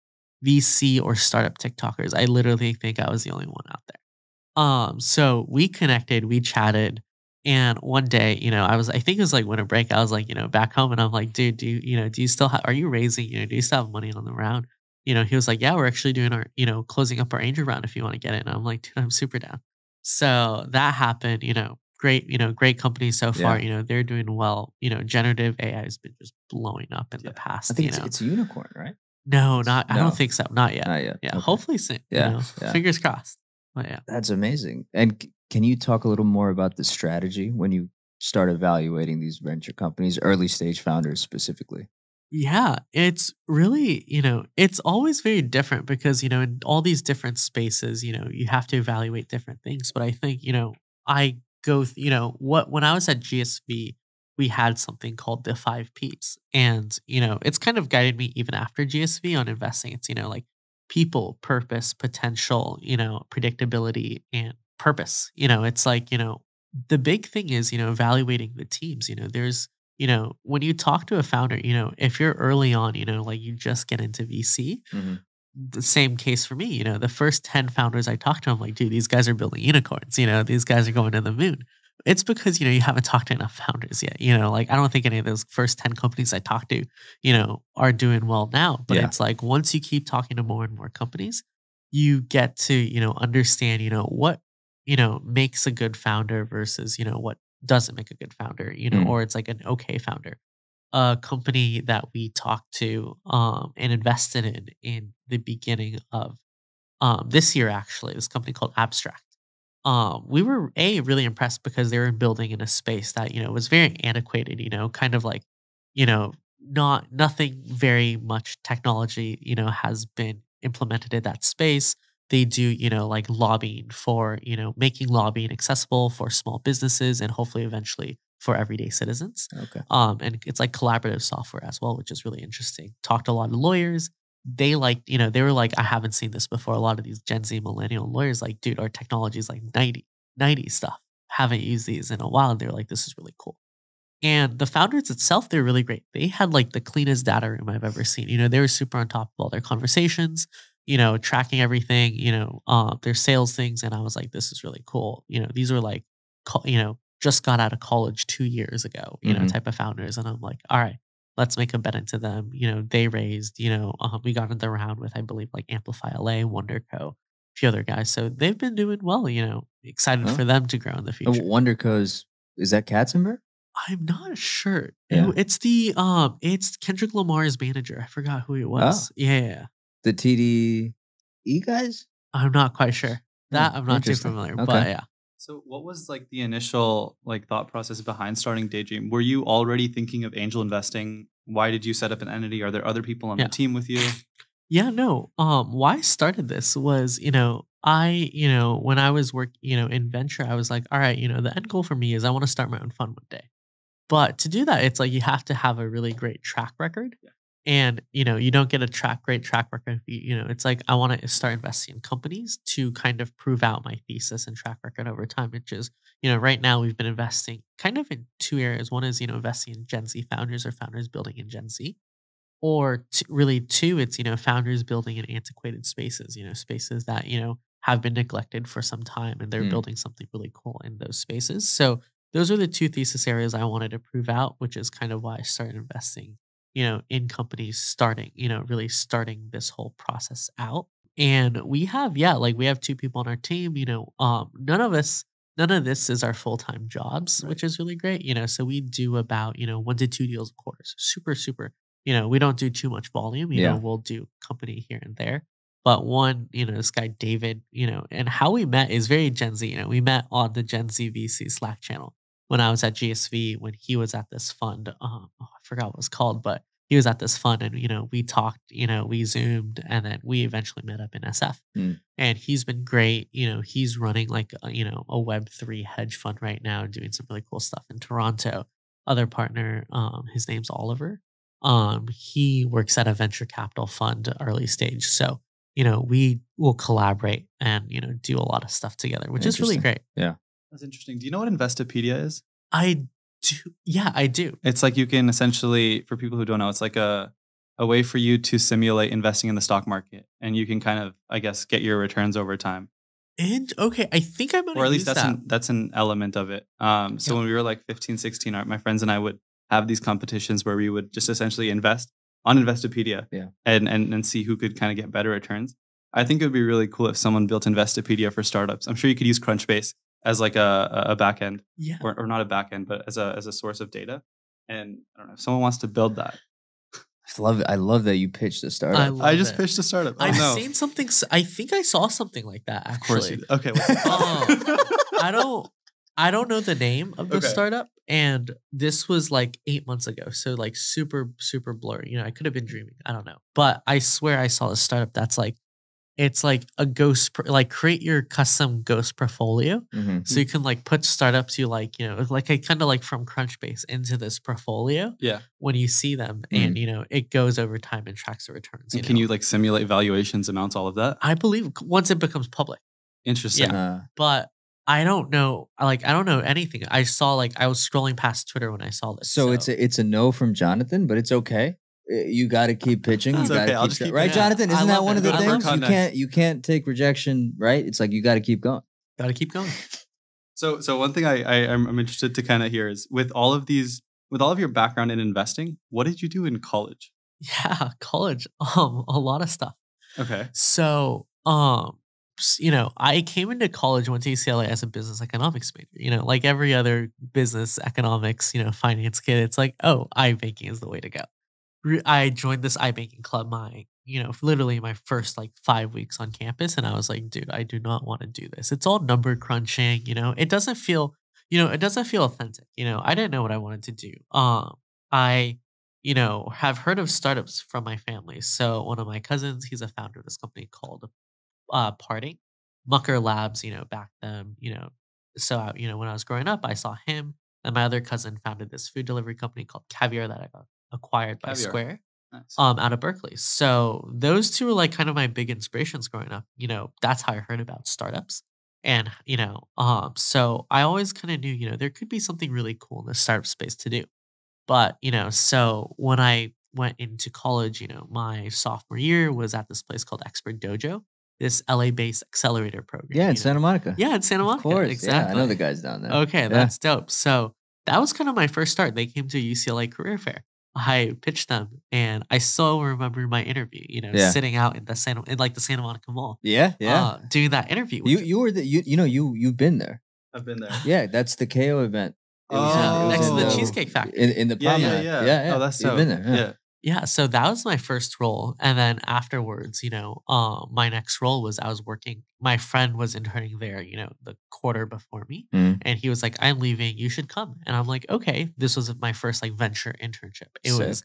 Speaker 1: VC or startup TikTokers. I literally think I was the only one out there. Um, so we connected, we chatted, and one day, you know, I was I think it was like winter break. I was like, you know, back home, and I'm like, dude, do you, you know, do you still have? Are you raising? You know, do you still have money on the round? You know, he was like, yeah, we're actually doing our, you know, closing up our angel round if you want to get in. I'm like, dude, I'm super down. So that happened, you know, great, you know, great company so far.
Speaker 3: Yeah.
Speaker 1: You know, they're doing well. You know, generative AI has been just blowing up in
Speaker 2: Yeah.
Speaker 1: the past.
Speaker 3: I think it's, it's a unicorn, right?
Speaker 1: no, not. I don't think so. Not yet.
Speaker 3: Not yet.
Speaker 1: yeah,
Speaker 3: Okay.
Speaker 1: hopefully soon.
Speaker 3: Yeah,
Speaker 1: you know,
Speaker 3: yeah.
Speaker 1: fingers crossed. But yeah.
Speaker 3: That's amazing. And can you talk a little more about the strategy when you start evaluating these venture companies, early stage founders specifically?
Speaker 1: Yeah, it's really, you know, it's always very different because, you know, in all these different spaces, you know, you have to evaluate different things. But I think, you know, I go, you know, what, when I was at GSV, we had something called the five Ps. And, you know, it's kind of guided me even after GSV on investing. It's, you know, like people, purpose, potential, you know, predictability and purpose. You know, it's like, you know, the big thing is, you know, evaluating the teams. You know, there's, you know, when you talk to a founder, you know, if you're early on, you know, like you just get into VC,
Speaker 3: Mhm.
Speaker 1: the same case for me. You know, the first 10 founders I talked to, I'm like, dude, these guys are building unicorns. You know, these guys are going to the moon. It's because, you know, you haven't talked to enough founders yet. You know, like I don't think any of those first 10 companies I talked to, you know, are doing well now. But
Speaker 3: Yeah.
Speaker 1: it's like once you keep talking to more and more companies, you get to, you know, understand, you know, what, you know, makes a good founder versus, you know, what doesn't make a good founder, you know,
Speaker 3: Mm.
Speaker 1: or it's like an okay founder. A company that we talked to um, and invested in in the beginning of um, this year, actually, this company called Abstract. Um, we were a really impressed because they were building in a space that you know was very antiquated, you know, kind of like you know not nothing very much technology you know has been implemented in that space they do you know like lobbying for you know making lobbying accessible for small businesses and hopefully eventually for everyday citizens.
Speaker 3: Okay.
Speaker 1: um and it's like collaborative software as well which is really interesting. Talked to a lot of lawyers. They like you know they were like i haven't seen this before. A lot of these gen z millennial lawyers like dude our technology is like 90 90 stuff. Haven't used these in a while. And they're like this is really cool. And the founders itself, they're really great. They had like the cleanest data room I've ever seen. You know, they were super on top of all their conversations, you know, tracking everything, you know, uh, their sales things. And I was like, this is really cool. You know, these were like, you know, just got out of college two years ago, you know,
Speaker 3: Mhm.
Speaker 1: type of founders. And I'm like, all right, let's make a bet into them. You know, they raised, you know, um, we got in the round with, I believe, like Amplify LA, WndrCo, a few other guys. So they've been doing well, you know, excited
Speaker 3: Oh.
Speaker 1: for them to grow in the
Speaker 3: And
Speaker 1: future.
Speaker 3: WndrCo's, is that Katzenberg?
Speaker 1: I'm not sure.
Speaker 3: Yeah.
Speaker 1: It's the um, it's Kendrick Lamar's manager. I forgot who he was.
Speaker 3: Oh.
Speaker 1: Yeah, yeah, yeah.
Speaker 3: The TDE guys?
Speaker 1: I'm not quite sure. That
Speaker 3: Hmm,
Speaker 1: I'm not too
Speaker 3: interesting.
Speaker 1: familiar.
Speaker 3: Okay.
Speaker 1: But yeah,
Speaker 2: So, what was like the initial like thought process behind starting Daydream? Were you already thinking of angel investing? Why did you set up an entity? Are there other people on
Speaker 1: Yeah.
Speaker 2: the team with you?
Speaker 1: yeah. No. Um, why I started this was you know I you know when I was work you know in venture I was like all right you know the end goal for me is I want to start my own fund one day, but to do that it's like you have to have a really great track record. And you know you don't get a track great track record. If you, you know it's like I want to start investing in companies to kind of prove out my thesis and track record over time. Which is you know right now we've been investing kind of in two areas. One is you know investing in Gen Z founders or founders building in Gen Z, or t- really two it's you know founders building in antiquated spaces. You know spaces that you know have been neglected for some time and they're
Speaker 3: Mm.
Speaker 1: building something really cool in those spaces. So those are the two thesis areas I wanted to prove out, which is kind of why I started investing you know, in companies starting, you know, really starting this whole process out. And we have, yeah, like we have two people on our team, you know, um, none of us, none of this is our full time jobs,
Speaker 2: Right.
Speaker 1: which is really great. You know, so we do about, you know, one to two deals a quarter. So super, super, you know, we don't do too much volume, you
Speaker 3: Yeah.
Speaker 1: know, we'll do company here and there. But one, you know, this guy David, you know, and how we met is very Gen Z. You know, we met on the Gen Z VC Slack channel when I was at GSV when he was at this fund. Um, oh, I forgot what it was called, but he was at this fund and, you know, we talked, you know, we zoomed and then we eventually met up in SF.
Speaker 3: Hmm.
Speaker 1: And he's been great. You know, he's running like, a, you know, a Web3 hedge fund right now, doing some really cool stuff in Toronto. Other partner, um, his name's Oliver. Um, he works at a venture capital fund early stage. So, you know, we will collaborate and, you know, do a lot of stuff together, which is really great yeah
Speaker 2: That's interesting. Do you know what Investopedia is?
Speaker 1: I do. Yeah, I do.
Speaker 2: It's like you can essentially, for people who don't know, it's like a a way for you to simulate investing in the stock market, and you can kind of, I guess, get your returns over time.
Speaker 1: And okay, I think I'm gonna
Speaker 2: or at least that's
Speaker 1: that.
Speaker 2: an, that's an element of it. Um, so
Speaker 1: Yeah.
Speaker 2: when we were like 15, 16, our, my friends and I would have these competitions where we would just essentially invest on Investopedia
Speaker 3: Yeah.
Speaker 2: and, and, and see who could kind of get better returns. I think it would be really cool if someone built Investopedia for startups. I'm sure you could use Crunchbase as like a, a a back end
Speaker 1: yeah.
Speaker 2: or, or not a back end, but as a, as a source of data. And I don't know if someone wants to build that.
Speaker 3: I love it. I love that you pitched a startup.
Speaker 1: I love
Speaker 2: I just
Speaker 1: it.
Speaker 2: pitched a startup. Oh,
Speaker 1: I've
Speaker 2: no.
Speaker 1: seen something. I think I saw something like that.
Speaker 2: of course you
Speaker 1: Actually,
Speaker 2: did. Okay. what's it? Oh,
Speaker 1: I don't. I don't know the name of the
Speaker 2: Okay.
Speaker 1: startup, and this was like eight months ago. So like super super blurry. You know, I could have been dreaming. I don't know, but I swear I saw a startup that's like, it's like a ghost. Like create your custom ghost portfolio,
Speaker 3: Mhm.
Speaker 1: so you can like put startups you like. You know, like I kind of like from Crunchbase into this portfolio.
Speaker 2: yeah.
Speaker 1: when you see them and you know it goes over time and tracks the returns. You
Speaker 2: can
Speaker 1: know?
Speaker 2: you like simulate valuations, amounts, all of that?
Speaker 1: I believe once it becomes public,
Speaker 2: Interesting.
Speaker 3: Uh,
Speaker 1: but I don't know. Like I don't know anything. I saw like I was scrolling past Twitter when I saw this.
Speaker 3: so it's a it's a no from Jonathan, but it's okay. You got to keep pitching.
Speaker 2: It's
Speaker 3: you got
Speaker 2: okay,
Speaker 3: to
Speaker 2: I'll
Speaker 3: keep,
Speaker 2: just
Speaker 3: try-
Speaker 2: keep-
Speaker 3: right,
Speaker 1: yeah.
Speaker 3: Jonathan. Isn't that one
Speaker 1: it.
Speaker 3: of the
Speaker 1: I
Speaker 3: things you can't you can't take rejection? Right? It's like you got to keep going.
Speaker 1: got to keep going.
Speaker 2: So, so one thing I, I I'm I'm interested to kind of hear is with all of these, with all of your background in investing, what did you do in college?
Speaker 1: Yeah, college. Um, a lot of stuff.
Speaker 2: Okay.
Speaker 1: So, um, you know, I came into college, went to UCLA as a business economics major. You know, like every other business economics, you know, finance kid, it's like, oh, I banking is the way to go. I joined this iBanking club my, you know, literally my first like five weeks on campus, and I was like, dude, I do not want to do this. It's all number crunching. You know, it doesn't feel, you know, it doesn't feel authentic. You know, I didn't know what I wanted to do. Um, I you know, have heard of startups from my family. So one of my cousins, he's a founder of this company called uh, Parting, Mucker Labs. You know, back them, you know, so you know when I was growing up, I saw him, and my other cousin founded this food delivery company called Caviar that I got acquired by
Speaker 2: Caviar.
Speaker 1: Square
Speaker 2: Nice.
Speaker 1: um out of Berkeley. So those two were like kind of my big inspirations growing up. You know, that's how I heard about startups. And, you know, um, so I always kind of knew, you know, there could be something really cool in the startup space to do. But, you know, so when I went into college, you know, my sophomore year was at this place called Expert Dojo, this LA based accelerator program.
Speaker 3: Yeah, in
Speaker 1: know.
Speaker 3: Santa Monica.
Speaker 1: Yeah, in Santa Monica.
Speaker 3: of course.
Speaker 1: Exactly.
Speaker 3: Yeah, I know the guys down there.
Speaker 1: Okay,
Speaker 3: Yeah.
Speaker 1: that's dope. So that was kind of my first start. They came to UCLA Career Fair. I pitched them, and I still remember my interview. You know,
Speaker 3: Yeah.
Speaker 1: sitting out in the Santa, in like the Santa Monica Mall,
Speaker 3: Yeah, yeah.
Speaker 1: uh, doing that interview.
Speaker 3: you you were the you you know you you've been there.
Speaker 2: I've been there.
Speaker 3: Yeah, that's the KO event. It was in-
Speaker 1: yeah, next to the
Speaker 3: the-
Speaker 1: Cheesecake Factory.
Speaker 3: in, in the
Speaker 2: Yeah, yeah, yeah.
Speaker 3: yeah, yeah.
Speaker 2: Oh, that's so.
Speaker 3: You've
Speaker 2: so.
Speaker 3: been there. Yeah.
Speaker 2: Yeah.
Speaker 1: so that was my first role, and then afterwards, you know, uh, my next role was I was working. My friend was interning there, you know, the quarter before me,
Speaker 3: Mhm.
Speaker 1: and he was like, "I'm leaving. You should come." And I'm like, "Okay." This was my first like venture internship. It
Speaker 3: Sick.
Speaker 1: was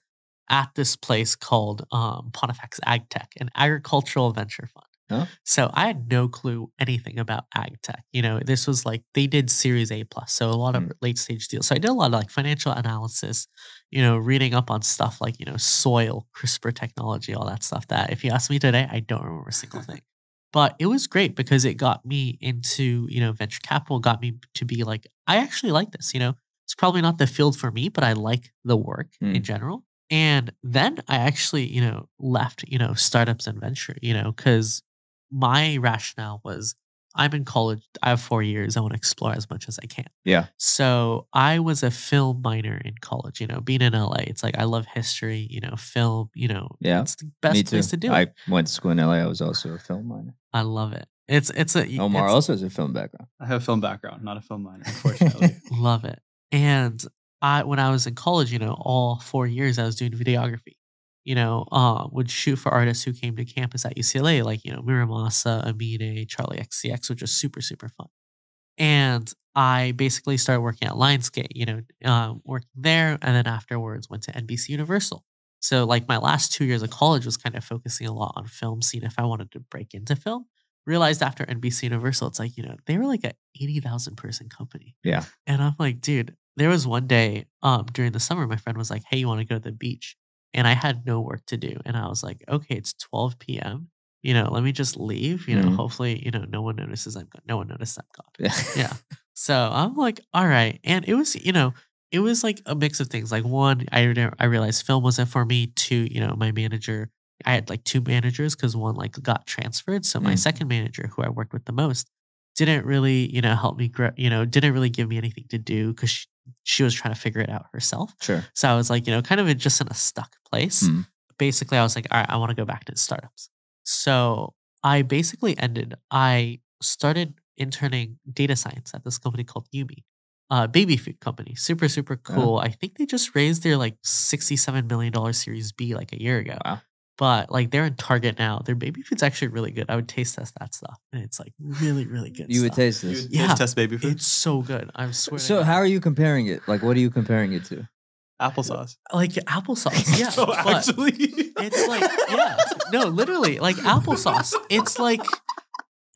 Speaker 1: at this place called um, Pontifax agtech an agricultural venture fund.
Speaker 3: Huh?
Speaker 1: So I had no clue anything about ag tech. You know, this was like they did Series A plus, so a lot of
Speaker 3: Mm.
Speaker 1: late stage deals. So I did a lot of like financial analysis, you know, reading up on stuff like you know soil, CRISPR technology, all that stuff. That if you ask me today, I don't remember a single thing. But it was great because it got me into you know venture capital, got me to be like I actually like this. You know, it's probably not the field for me, but I like the work in
Speaker 3: Mm.
Speaker 1: general. And then I actually, you know, left, you know, startups and venture, you know, because my rationale was I'm in college, I have four years, I want to explore as much as I can.
Speaker 3: Yeah.
Speaker 1: So I was a film minor in college, you know, being in LA, it's like I love history, you know, film, you know,
Speaker 3: Yeah,
Speaker 1: it's the best
Speaker 3: Me too.
Speaker 1: place to do
Speaker 3: I
Speaker 1: it.
Speaker 3: went to school in LA. I was also a film minor.
Speaker 1: I love it. It's it's a
Speaker 3: Omar
Speaker 1: it's-
Speaker 3: also has a film background.
Speaker 2: I have a film background, not a film minor, unfortunately.
Speaker 1: Love it. And I when I was in college, you know, all four years I was doing videography. You know, uh, would shoot for artists who came to campus at UCLA, like, you know, Mura Masa, Amine, Charli XCX, which was super, super fun. And I basically started working at Lionsgate, you know, um, working there. And then afterwards went to NBC Universal. So like my last two years of college was kind of focusing a lot on film, seeing if I wanted to break into film. Realized after NBC Universal, it's like, you know, they were like a 80,000 person company.
Speaker 3: Yeah.
Speaker 1: And I'm like, dude, there was one day um during the summer, my friend was like, hey, you want to go to the beach? And I had no work to do. And I was like, okay, it's 12 p.m. You know, let me just leave. You know,
Speaker 3: Mhm.
Speaker 1: hopefully, you know, no one notices I'm gone. No one noticed I'm gone.
Speaker 3: Yeah.
Speaker 1: Yeah. So I'm like, all right. And it was, you know, it was like a mix of things. Like one, I I realized film wasn't for me. Two, you know, my manager, I had like two managers because one like got transferred. So my
Speaker 3: Mm.
Speaker 1: second manager, who I worked with the most, didn't really, you know, help me grow. You know, didn't really give me anything to do because she, was trying to figure it out herself.
Speaker 3: Sure.
Speaker 1: So I was like, you know, kind of just in a stuck place.
Speaker 3: Mm.
Speaker 1: Basically, I was like, all right, I want to go back to startups. So I basically ended, I started interning data science at this company called Yumi, uh, baby food company. Super, super cool. I think they just raised their like $67 million Series B like a year ago.
Speaker 3: Wow.
Speaker 1: But like they're in Target now. Their baby food's actually really good. I would taste test that stuff. And it's like really, really good.
Speaker 3: You would
Speaker 1: stuff.
Speaker 3: taste
Speaker 2: You
Speaker 3: this.
Speaker 2: would
Speaker 1: Yeah.
Speaker 2: test baby food.
Speaker 1: It's so good. I swear. to
Speaker 3: So how are you comparing it? Like, what are you comparing it to?
Speaker 2: Applesauce.
Speaker 1: like applesauce. Yeah.
Speaker 2: so
Speaker 1: but-
Speaker 2: actually,
Speaker 1: It's like, yeah, no, literally, like applesauce. It's like,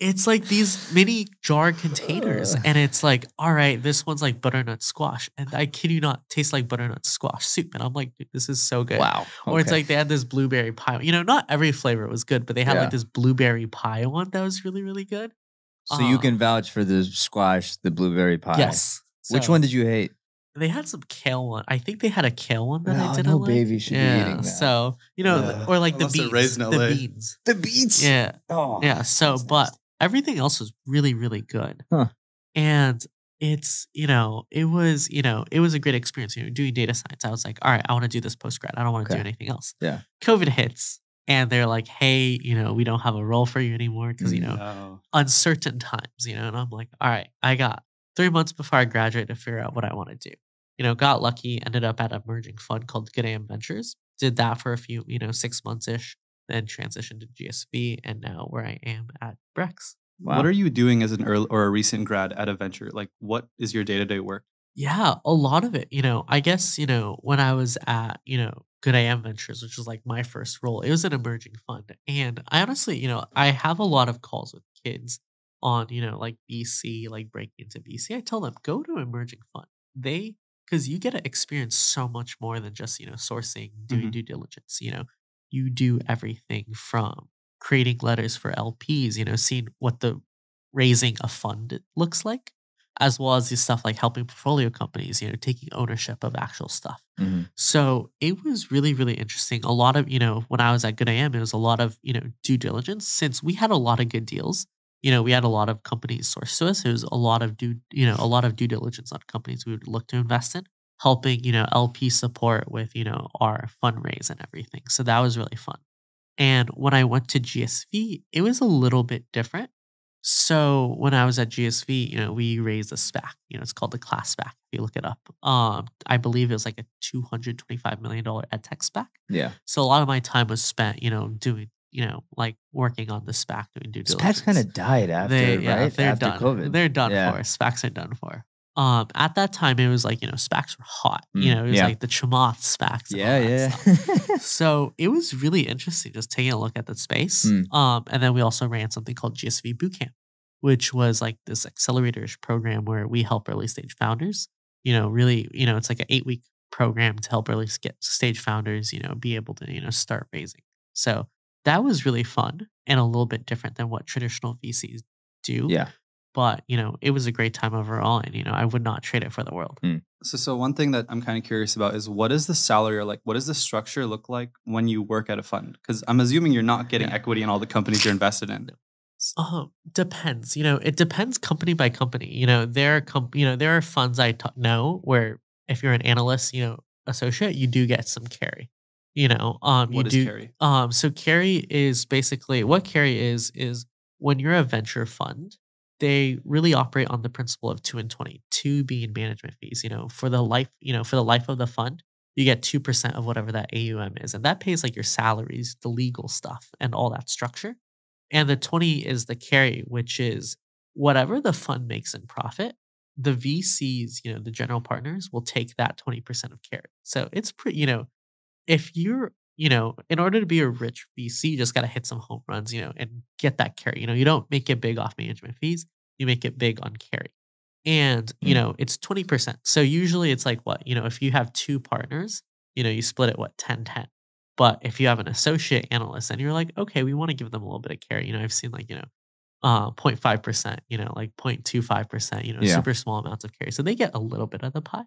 Speaker 1: it's like these mini jar containers, and it's like, all right, this one's like butternut squash, and I kid you not, tastes like butternut squash soup, and I'm like, dude, this is so good.
Speaker 3: Wow.
Speaker 1: Or it's like they had this blueberry pie. You know, not every flavor was good, but they had
Speaker 3: Yeah.
Speaker 1: like this blueberry pie one that was really, really good.
Speaker 3: so you
Speaker 1: uh,
Speaker 3: can vouch for the squash, the blueberry pie.
Speaker 1: Yes.
Speaker 3: Which one did you hate?
Speaker 1: They had some kale one. I think they had a kale one that
Speaker 3: No,
Speaker 1: I didn't
Speaker 3: no
Speaker 1: like.
Speaker 3: baby should be
Speaker 1: yeah.
Speaker 3: eating that.
Speaker 1: So you know,
Speaker 2: Yeah.
Speaker 1: or like the
Speaker 2: Unless they're
Speaker 1: beans. the beans.
Speaker 3: The beets.
Speaker 1: Yeah.
Speaker 3: Oh.
Speaker 1: Yeah. So, but
Speaker 3: nasty.
Speaker 1: Everything else was really, really good.
Speaker 3: Huh.
Speaker 1: And it's, you know, it was, you know, it was a great experience. You know, doing data science. I was like, all right, I want to do this post grad. I don't want to
Speaker 3: Okay.
Speaker 1: do anything else.
Speaker 3: Yeah.
Speaker 1: COVID hits and they're like, hey, you know, we don't have a role for you anymore because, you know,
Speaker 2: No.
Speaker 1: uncertain times, you know, and I'm like, all right, I got three months before I graduate to figure out what I want to do. You know, got lucky, ended up at a merging fund called Good AM Ventures. Did that for a few, you know, six months ish, then transitioned to GSV, and now where I am at Brex.
Speaker 3: Wow.
Speaker 2: What are you doing as an early or a recent grad at a venture? Like, what is your day to day work?
Speaker 1: Yeah, a lot of it. You know, I guess, you know, when I was at, you know, Good AM Ventures, which was like my first role, it was an emerging fund. And I honestly, you know, I have a lot of calls with kids on, you know, like VC, like breaking into VC. I tell them, go to emerging fund. They, because you get to experience so much more than just, you know, sourcing, doing
Speaker 2: Mhm.
Speaker 1: due diligence. You know, you do everything from creating letters for LPs, you know, seeing what the raising a fund looks like as well as the stuff like helping portfolio companies, you know, taking ownership of actual stuff.
Speaker 3: Mhm.
Speaker 1: So it was really, really interesting. A lot of, you know, when I was at Good AM, it was a lot of, you know, due diligence since we had a lot of good deals. You know, we had a lot of companies sourced to us. It was a lot of due, you know, a lot of due diligence on companies we would look to invest in, helping, you know, LP support with, you know, our fundraise and everything. So that was really fun. And when I went to GSV, it was a little bit different. So when I was at GSV, you know, we raised a SPAC. You know, it's called the Class SPAC. If you look it up, um, I believe it was like a two hundred twenty-five million dollar edtech SPAC.
Speaker 3: Yeah.
Speaker 1: So a lot of my time was spent, you know, doing, you know, like working on the SPAC, doing due diligence.
Speaker 3: SPACs kind of died after,
Speaker 1: they,
Speaker 3: right?
Speaker 1: yeah, they're
Speaker 3: after
Speaker 1: done.
Speaker 3: COVID.
Speaker 1: They're done
Speaker 3: Yeah.
Speaker 1: for. SPACs are done for. Um, at that time, it was like you know, SPACs were hot. you
Speaker 3: Mm,
Speaker 1: know, it was
Speaker 3: yeah.
Speaker 1: like the Chamath SPACs.
Speaker 3: yeah, yeah.
Speaker 1: so it was really interesting just taking a look at the space.
Speaker 3: Mm.
Speaker 1: Um, and then we also ran something called GSV Bootcamp, which was like this accelerator program where we help early stage founders. You know, really, you know, it's like an eight week program to help early stage founders, you know, be able to, you know, start raising. So that was really fun and a little bit different than what traditional VCs do.
Speaker 3: yeah.
Speaker 1: But, you know, it was a great time overall. And, you know, I would not trade it for the world.
Speaker 2: So, so one thing that I'm kind of curious about is what is the salary or like what does the structure look like when you work at a fund? Because I'm assuming you're not getting
Speaker 1: Yeah.
Speaker 2: equity in all the companies you're invested in.
Speaker 1: Uh, depends. You know, it depends company by company. You know, there are com- you know there are funds I t- know where if you're an analyst, you know, associate, you do get some carry. You know, um, you
Speaker 2: What is
Speaker 1: do.
Speaker 2: carry?
Speaker 1: Um, so carry is basically what carry is is when you're a venture fund, they really operate on the principle of two and twenty. Two being management fees. You know, for the life, you know, for the life of the fund, you get two percent of whatever that AUM is, and that pays like your salaries, the legal stuff, and all that structure. And the twenty is the carry, which is whatever the fund makes in profit. The VCs, you know, the general partners will take that twenty percent of carry. So it's pretty, you know, if you're, you know, in order to be a rich VC, you just got to hit some home runs, you know, and get that carry. You know, you don't make it big off management fees, you make it big on carry. And, you
Speaker 3: Mm.
Speaker 1: know, it's 20%. So usually it's like what, you know, if you have two partners, you know, you split it what 10 10. But if you have an associate analyst and you're like, okay, we want to give them a little bit of carry, you know, I've seen like, you know, uh 0.5%, you know, like 0.25%, you know,
Speaker 3: Yeah.
Speaker 1: super small amounts of carry. So they get a little bit of the pie.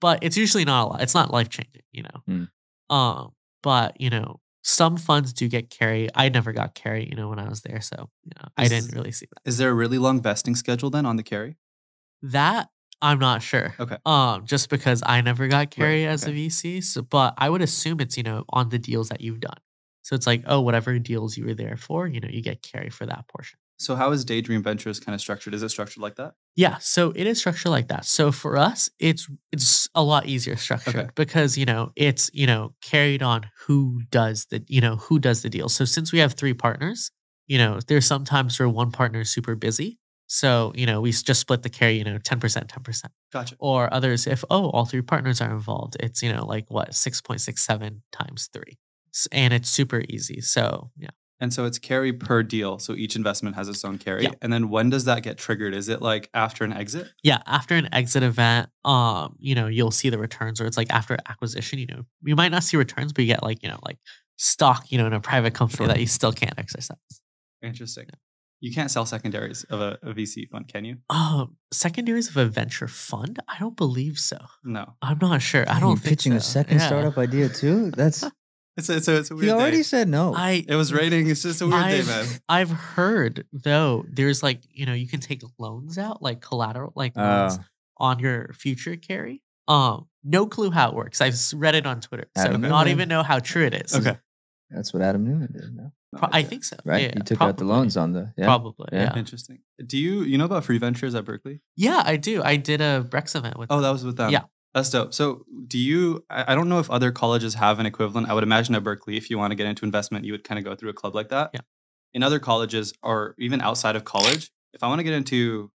Speaker 1: But it's usually not a lot. It's not life changing, you know.
Speaker 3: Mm.
Speaker 1: Um, but you know, some funds do get carry. I never got carry, you know, when I was there. So, you know, I didn't really see that.
Speaker 2: Is there a really long vesting schedule then on the carry?
Speaker 1: That I'm not sure.
Speaker 2: Okay.
Speaker 1: Um, just because I never got carry as
Speaker 2: okay.
Speaker 1: a VC. So, but I would assume it's, you know, on the deals that you've done. So it's like, oh, whatever deals you were there for, you know, you get carry for that portion.
Speaker 2: So how is Daydream Ventures kind of structured? Is it structured like that?
Speaker 1: Yeah, so it is structured like that. So for us, it's it's a lot easier structured
Speaker 2: Okay.
Speaker 1: because you know it's you know carried on who does the you know who does the deal. So since we have three partners, you know there's sometimes where one partner is super busy, so you know we just split the carry, you know ten percent, ten percent,
Speaker 2: Gotcha.
Speaker 1: or others if oh all three partners are involved, it's you know like what six point six seven times three, and it's super easy. So yeah.
Speaker 2: And so it's carry per deal. So each investment has its own carry.
Speaker 1: Yeah.
Speaker 2: And then when does that get triggered? Is it like after an exit?
Speaker 1: yeah after an exit event um you know you'll see the returns or it's like after acquisition you know you might not see returns but you get like you know like stock you know in a private company
Speaker 2: Sure.
Speaker 1: that you still can't exercise
Speaker 2: Interesting. You can't sell secondaries of a, a VC fund, can you?
Speaker 1: um secondaries of a venture fund i don't believe so
Speaker 2: No.
Speaker 1: i'm not sure i
Speaker 3: Dang,
Speaker 1: don't
Speaker 3: you
Speaker 1: think
Speaker 3: pitching a second
Speaker 1: Yeah.
Speaker 3: startup idea too. That's
Speaker 2: It's a, it's a, it's a weird
Speaker 3: he already
Speaker 2: day.
Speaker 3: said no.
Speaker 1: i
Speaker 2: It was raining. It's just a weird day,
Speaker 1: I've,
Speaker 2: man.
Speaker 1: I've heard though there's like you know you can take loans out like collateral like
Speaker 3: Oh.
Speaker 1: loans on your future carry um no clue how it works i've read it on twitter so
Speaker 3: Adam
Speaker 1: not even know how true it is
Speaker 2: Okay.
Speaker 3: That's what Adam Neumann did. No?
Speaker 2: No
Speaker 1: Pro- I think so.
Speaker 3: Right?
Speaker 1: Yeah,
Speaker 3: he took out the loans on the yeah.
Speaker 1: Probably.
Speaker 3: Yeah.
Speaker 1: Yeah.
Speaker 2: Interesting. Do you you know about free ventures at Berkeley?
Speaker 1: Yeah, I do. I did a Brex event with
Speaker 2: Oh, that was with them.
Speaker 1: Yeah.
Speaker 2: That's dope. So do you I, don't know if other colleges have an equivalent. I would imagine at Berkeley, if you want to get into investment, you would kind of go through a club like that.
Speaker 1: Yeah.
Speaker 2: In other colleges or even outside of college, if I want to get into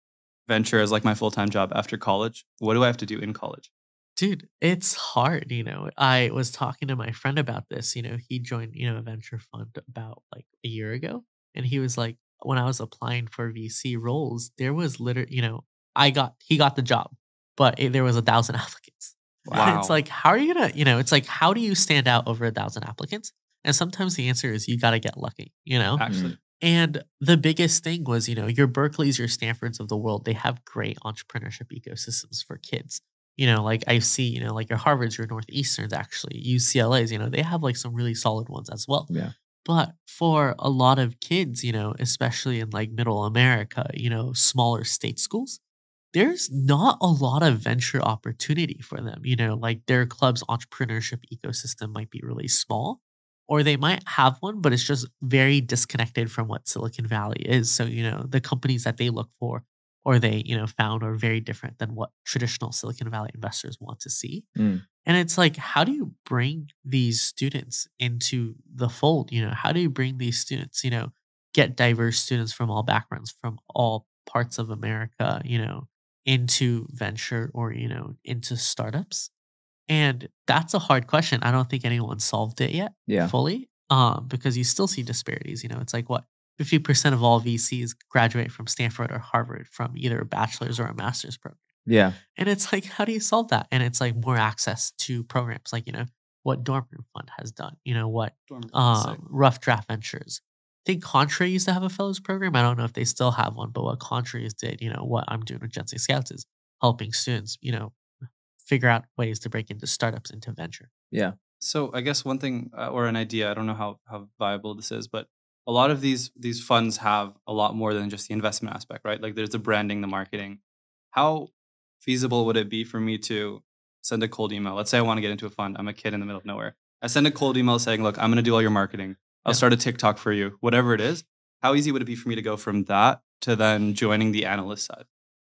Speaker 2: venture as like my full-time job after college, what do I have to do in college?
Speaker 1: Dude, it's hard, you know. I was talking to my friend about this. You know, he joined, you know, a venture fund about like a year ago. And he was like, when I was applying for VC roles, there was literally, you know, I got, he got the job, but it, there was a thousand applicants. And
Speaker 2: Wow.
Speaker 1: it's like, how are you gonna, you know, it's like, how do you stand out over a thousand applicants? And sometimes the answer is you got to get lucky, you know?
Speaker 2: Actually. Mm.
Speaker 1: And the biggest thing was, you know, your Berkeley's, your Stanfords of the world, they have great entrepreneurship ecosystems for kids. You know, like I see, you know, like your Harvards, your Northeasterns, actually, UCLA's, you know, they have like some really solid ones as well.
Speaker 3: Yeah.
Speaker 1: But for a lot of kids, you know, especially in like middle America, you know, smaller state schools, there's not a lot of venture opportunity for them. You know, like their club's entrepreneurship ecosystem might be really small, or they might have one, but it's just very disconnected from what Silicon Valley is. So, you know, the companies that they look for or they, you know, found are very different than what traditional Silicon Valley investors want to see.
Speaker 3: Mm.
Speaker 1: And it's like, how do you bring these students into the fold? You know, how do you bring these students, you know, get diverse students from all backgrounds, from all parts of America, you know, into venture or, you know, into startups? And that's a hard question. I don't think anyone solved it yet
Speaker 3: Yeah.
Speaker 1: fully um, because you still see disparities. You know, it's like what 50% of all VCs graduate from Stanford or Harvard from either a bachelor's or a master's program.
Speaker 3: Yeah.
Speaker 1: And it's like, how do you solve that? And it's like more access to programs like, you know, what Dorm Room Fund has done, you know, what
Speaker 2: Dorm
Speaker 1: um, Rough Draft Ventures. I think Contra used to have a fellows program. I don't know if they still have one, but what Contras did, you know, what I'm doing with Gensei Scouts is helping students, you know, figure out ways to break into startups into venture.
Speaker 3: Yeah.
Speaker 2: So I guess one thing uh, or an idea, I don't know how, how viable this is, but a lot of these these funds have a lot more than just the investment aspect, right? Like there's the branding, the marketing. How feasible would it be for me to send a cold email? Let's say I want to get into a fund. I'm a kid in the middle of nowhere. I send a cold email saying, "Look, I'm going to do all your marketing. I'll
Speaker 1: Yeah.
Speaker 2: start a TikTok for you, whatever it is." How easy would it be for me to go from that to then joining the analyst side?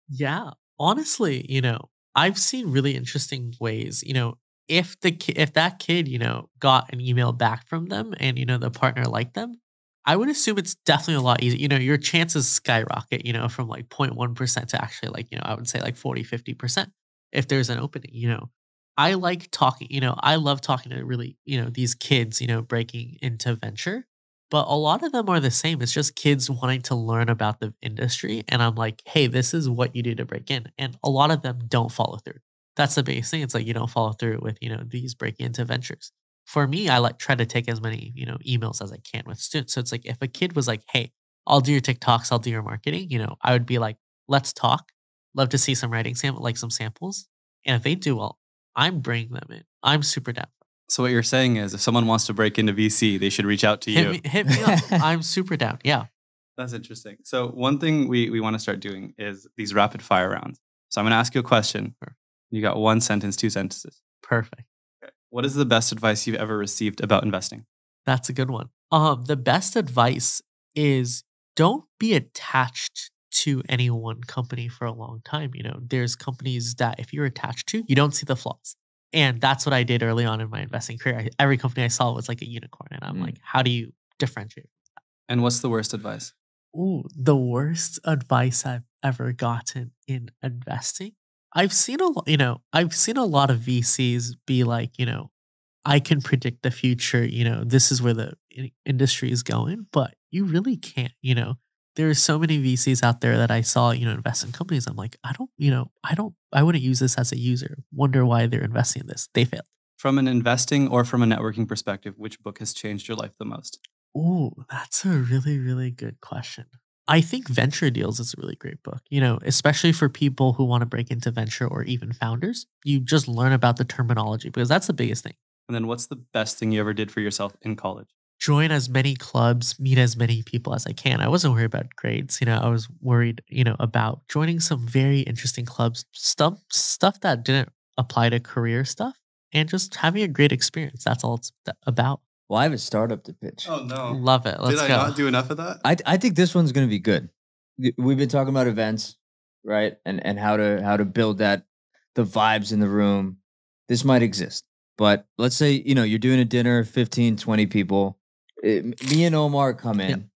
Speaker 1: Yeah, honestly, you know, I've seen really interesting ways. You know, if the ki- if that kid, you know, got an email back from them and you know the partner liked them, I would assume it's definitely a lot easier. You know, your chances skyrocket. You know, from like 0.1 percent to actually like you know I would say like 40, 50 percent if there's an opening. You know, I like talking, you know, I love talking to really, you know, these kids, you know, breaking into venture. But a lot of them are the same. It's just kids wanting to learn about the industry. And I'm like, hey, this is what you do to break in. And a lot of them don't follow through. That's the biggest thing. It's like you don't follow through with, you know, these breaking into ventures. For me, I like try to take as many, you know, emails as I can with students. So it's like if a kid was like, hey, I'll do your TikToks, I'll do your marketing, you know, I would be like, let's talk. Love to see some writing sample, like some samples. And if they do well, I'm bringing them in. I'm super down.
Speaker 2: So what you're saying is, if someone wants to break into VC, they should reach out to
Speaker 1: Hit
Speaker 2: you.
Speaker 1: me, hit me up. I'm super down. Yeah.
Speaker 2: That's interesting. So one thing we, we want to start doing is these rapid fire rounds. So I'm going to ask you a question. You got one sentence, two sentences.
Speaker 1: Perfect.
Speaker 2: What is the best advice you've ever received about investing?
Speaker 1: That's a good one. Um, the best advice is don't be attached to any one company for a long time. You know, there's companies that if you're attached to, you don't see the flaws. And that's what I did early on in my investing career. I, every company I saw was like a unicorn. And I'm
Speaker 3: Mm.
Speaker 1: like, how do you differentiate?
Speaker 2: And what's the worst advice?
Speaker 1: Ooh, the worst advice I've ever gotten in investing. I've seen a lot, you know, I've seen a lot of VCs be like, you know, I can predict the future, you know, this is where the industry is going, but you really can't, you know. There are so many VCs out there that I saw, you know, invest in companies. I'm like, I don't, you know, I don't, I wouldn't use this as a user. Wonder why they're investing in this. They failed.
Speaker 2: From an investing or from a networking perspective, which book has changed your life the most?
Speaker 1: Oh, that's a really, really good question. I think Venture Deals is a really great book, you know, especially for people who want to break into venture or even founders. You just learn about the terminology because that's the biggest thing.
Speaker 2: And then what's the best thing you ever did for yourself in college?
Speaker 1: Join as many clubs, meet as many people as I can. I wasn't worried about grades, you know, I was worried, you know, about joining some very interesting clubs, stuff stuff that didn't apply to career stuff and just having a great experience. That's all it's about.
Speaker 3: Well, I have a startup to pitch.
Speaker 2: Oh no.
Speaker 1: Love it. Let's
Speaker 2: Did I
Speaker 1: go.
Speaker 2: not do enough of that?
Speaker 3: I I think this one's gonna be good. We've been talking about events, right? And and how to how to build that the vibes in the room. This might exist. But let's say, you know, you're doing a dinner, 15, 20 people. M- me and Omar come in.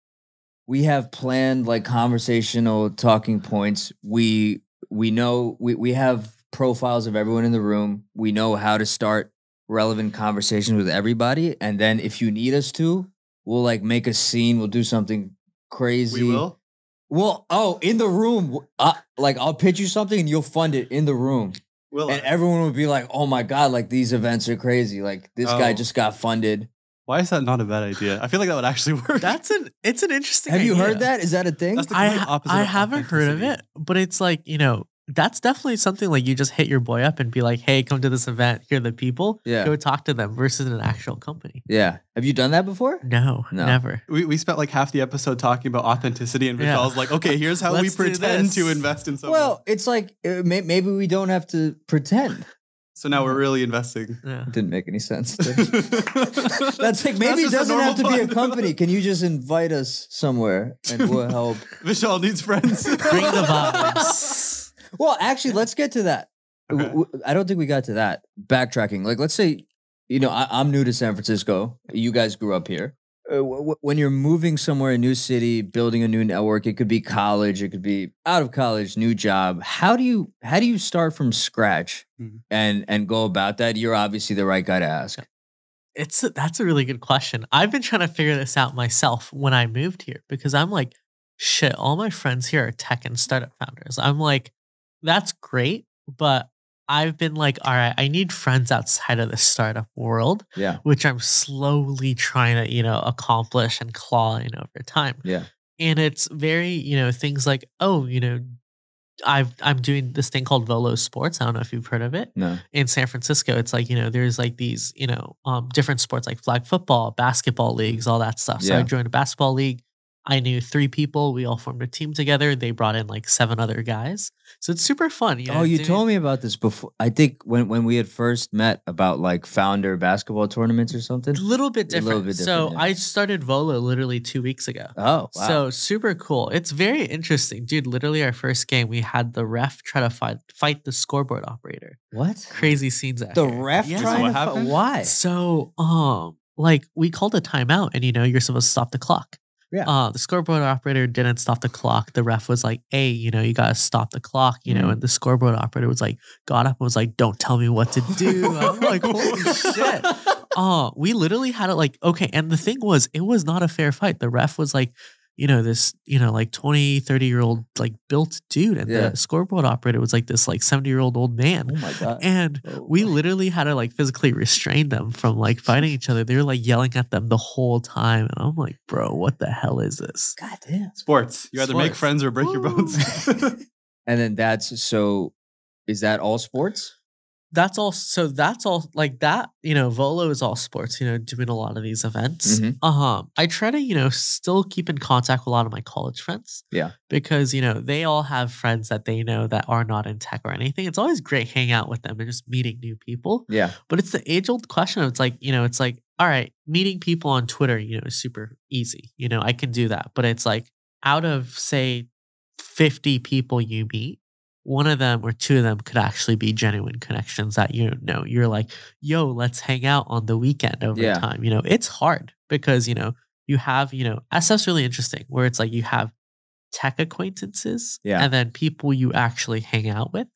Speaker 3: We have planned like conversational talking points. We we know we, we have profiles of everyone in the room. We know how to start relevant conversations with everybody. And then if you need us to, we'll like make a scene. We'll do something crazy.
Speaker 2: We will.
Speaker 3: Well, oh, in the room. Uh, like I'll pitch you something and you'll fund it in the room.
Speaker 2: Will.
Speaker 3: And everyone would be like, "Oh my god, like these events are crazy. Like this guy
Speaker 2: Oh.
Speaker 3: just got funded."
Speaker 2: Why is that not a bad idea? I feel like that would actually work.
Speaker 1: That's an it's an interesting
Speaker 3: Have you heard that? Is that a thing?
Speaker 2: That's the
Speaker 1: I
Speaker 2: complete
Speaker 1: ha-
Speaker 2: opposite
Speaker 1: I
Speaker 2: of
Speaker 1: haven't heard of it, but it's like you know that's definitely something like you just hit your boy up and be like, "Hey, come to this event. Here are the people.
Speaker 3: Yeah.
Speaker 1: Go talk to them." Versus an actual company.
Speaker 3: yeah. Have you done that before?
Speaker 1: No,
Speaker 3: No.
Speaker 1: never.
Speaker 2: We, we spent like half the episode talking about authenticity, and
Speaker 1: Yeah.
Speaker 2: Vishal's like, okay, here's how we pretend to invest in someone.
Speaker 3: Well, it's like uh, maybe we don't have to pretend.
Speaker 2: So now we're really investing.
Speaker 1: Yeah.
Speaker 3: Didn't make any sense.
Speaker 2: That's
Speaker 3: That's like maybe it doesn't have to be a
Speaker 2: fund.
Speaker 3: company. Can you just invite us somewhere and we'll help?
Speaker 2: Vishal needs friends.
Speaker 1: Bring the vibes.
Speaker 3: Well, actually, let's get to that.
Speaker 2: Okay.
Speaker 3: W- w- I don't think we got to that. Backtracking. Like, let's say, you know, I, I'm new to San Francisco. You guys grew up here. Uh, w- when you're moving somewhere, a new city, building a new network, it could be college, it could be out of college, new job. How do you how do you start from scratch
Speaker 2: Mhm.
Speaker 3: and and go about that? You're obviously the right guy to ask.
Speaker 1: It's a, that's a really good question. I've been trying to figure this out myself when I moved here because I'm like, shit. All my friends here are tech and startup founders. I'm like, that's great, but I've been like, all right, I need friends outside of the startup world.
Speaker 3: Yeah,
Speaker 1: which I'm slowly trying to, you know, accomplish and claw in over time.
Speaker 3: yeah,
Speaker 1: And it's very, you know, things like, oh, you know, I've I'm doing this thing called Volo Sports. I don't know if you've heard of it.
Speaker 3: no,
Speaker 1: In San Francisco, it's like, you know, there's like these, you know, um, different sports like flag football, basketball leagues, all that stuff. So I joined a basketball league. I knew three people. We all formed a team together. They brought in like seven other guys. So it's super fun. You know,
Speaker 3: oh, you
Speaker 1: doing-
Speaker 3: told me about this before. I think when when we had first met about like founder basketball tournaments or something.
Speaker 1: a little bit
Speaker 3: A little
Speaker 1: different. so
Speaker 3: yeah.
Speaker 1: I started Volo literally two weeks ago.
Speaker 3: Oh, wow.
Speaker 1: So super cool. It's very interesting, dude. Literally, our first game, we had the ref try to fight fight the scoreboard operator.
Speaker 3: what?
Speaker 1: Crazy scenes. Out
Speaker 3: The
Speaker 1: here.
Speaker 3: ref
Speaker 1: Yeah.
Speaker 3: trying
Speaker 2: what
Speaker 3: to fi-
Speaker 2: happened?
Speaker 3: why?
Speaker 1: So, um, like we called a timeout, and you know you're supposed to stop the clock.
Speaker 3: Yeah.
Speaker 1: Uh, the scoreboard operator didn't stop the clock. The ref was like, "Hey, you know, you gotta stop the clock." You know,
Speaker 3: Mhm.
Speaker 1: and the scoreboard operator was like, got up and was like, "Don't tell me what to do." I'm like, "Holy shit!" Oh, we literally had it like okay. And the thing was, it was not a fair fight. The ref was like, you know, this, you know, like 20, 30 year old, like built dude. And
Speaker 3: Yeah.
Speaker 1: the scoreboard operator was like this, like 70 year old old man.
Speaker 3: Oh my god.
Speaker 1: And
Speaker 3: Oh.
Speaker 1: we literally had to like physically restrain them from like fighting each other. They were like yelling at them the whole time. And I'm like, bro, what the hell is this?
Speaker 3: God damn.
Speaker 2: Sports. You either make friends or break your bones.
Speaker 3: And then that's so. Is that all sports?
Speaker 1: That's all. So that's all like that, you know, Volo is all sports, you know, doing a lot of these events.
Speaker 3: Mhm.
Speaker 1: Uh huh. I try to, you know, still keep in contact with a lot of my college friends.
Speaker 3: Yeah.
Speaker 1: Because, you know, they all have friends that they know that are not in tech or anything. It's always great hanging out with them and just meeting new people.
Speaker 3: Yeah.
Speaker 1: But it's the age old question. of It's like, you know, it's like, all right, meeting people on Twitter, you know, is super easy. You know, I can do that. But it's like out of, say, 50 people you meet, one of them or two of them could actually be genuine connections that you know. You're like, yo, let's hang out on the weekend over
Speaker 3: Yeah.
Speaker 1: time. You know, it's hard because, you know, you have, you know, SF's really interesting where it's like you have tech acquaintances
Speaker 3: Yeah.
Speaker 1: and then people you actually hang out with,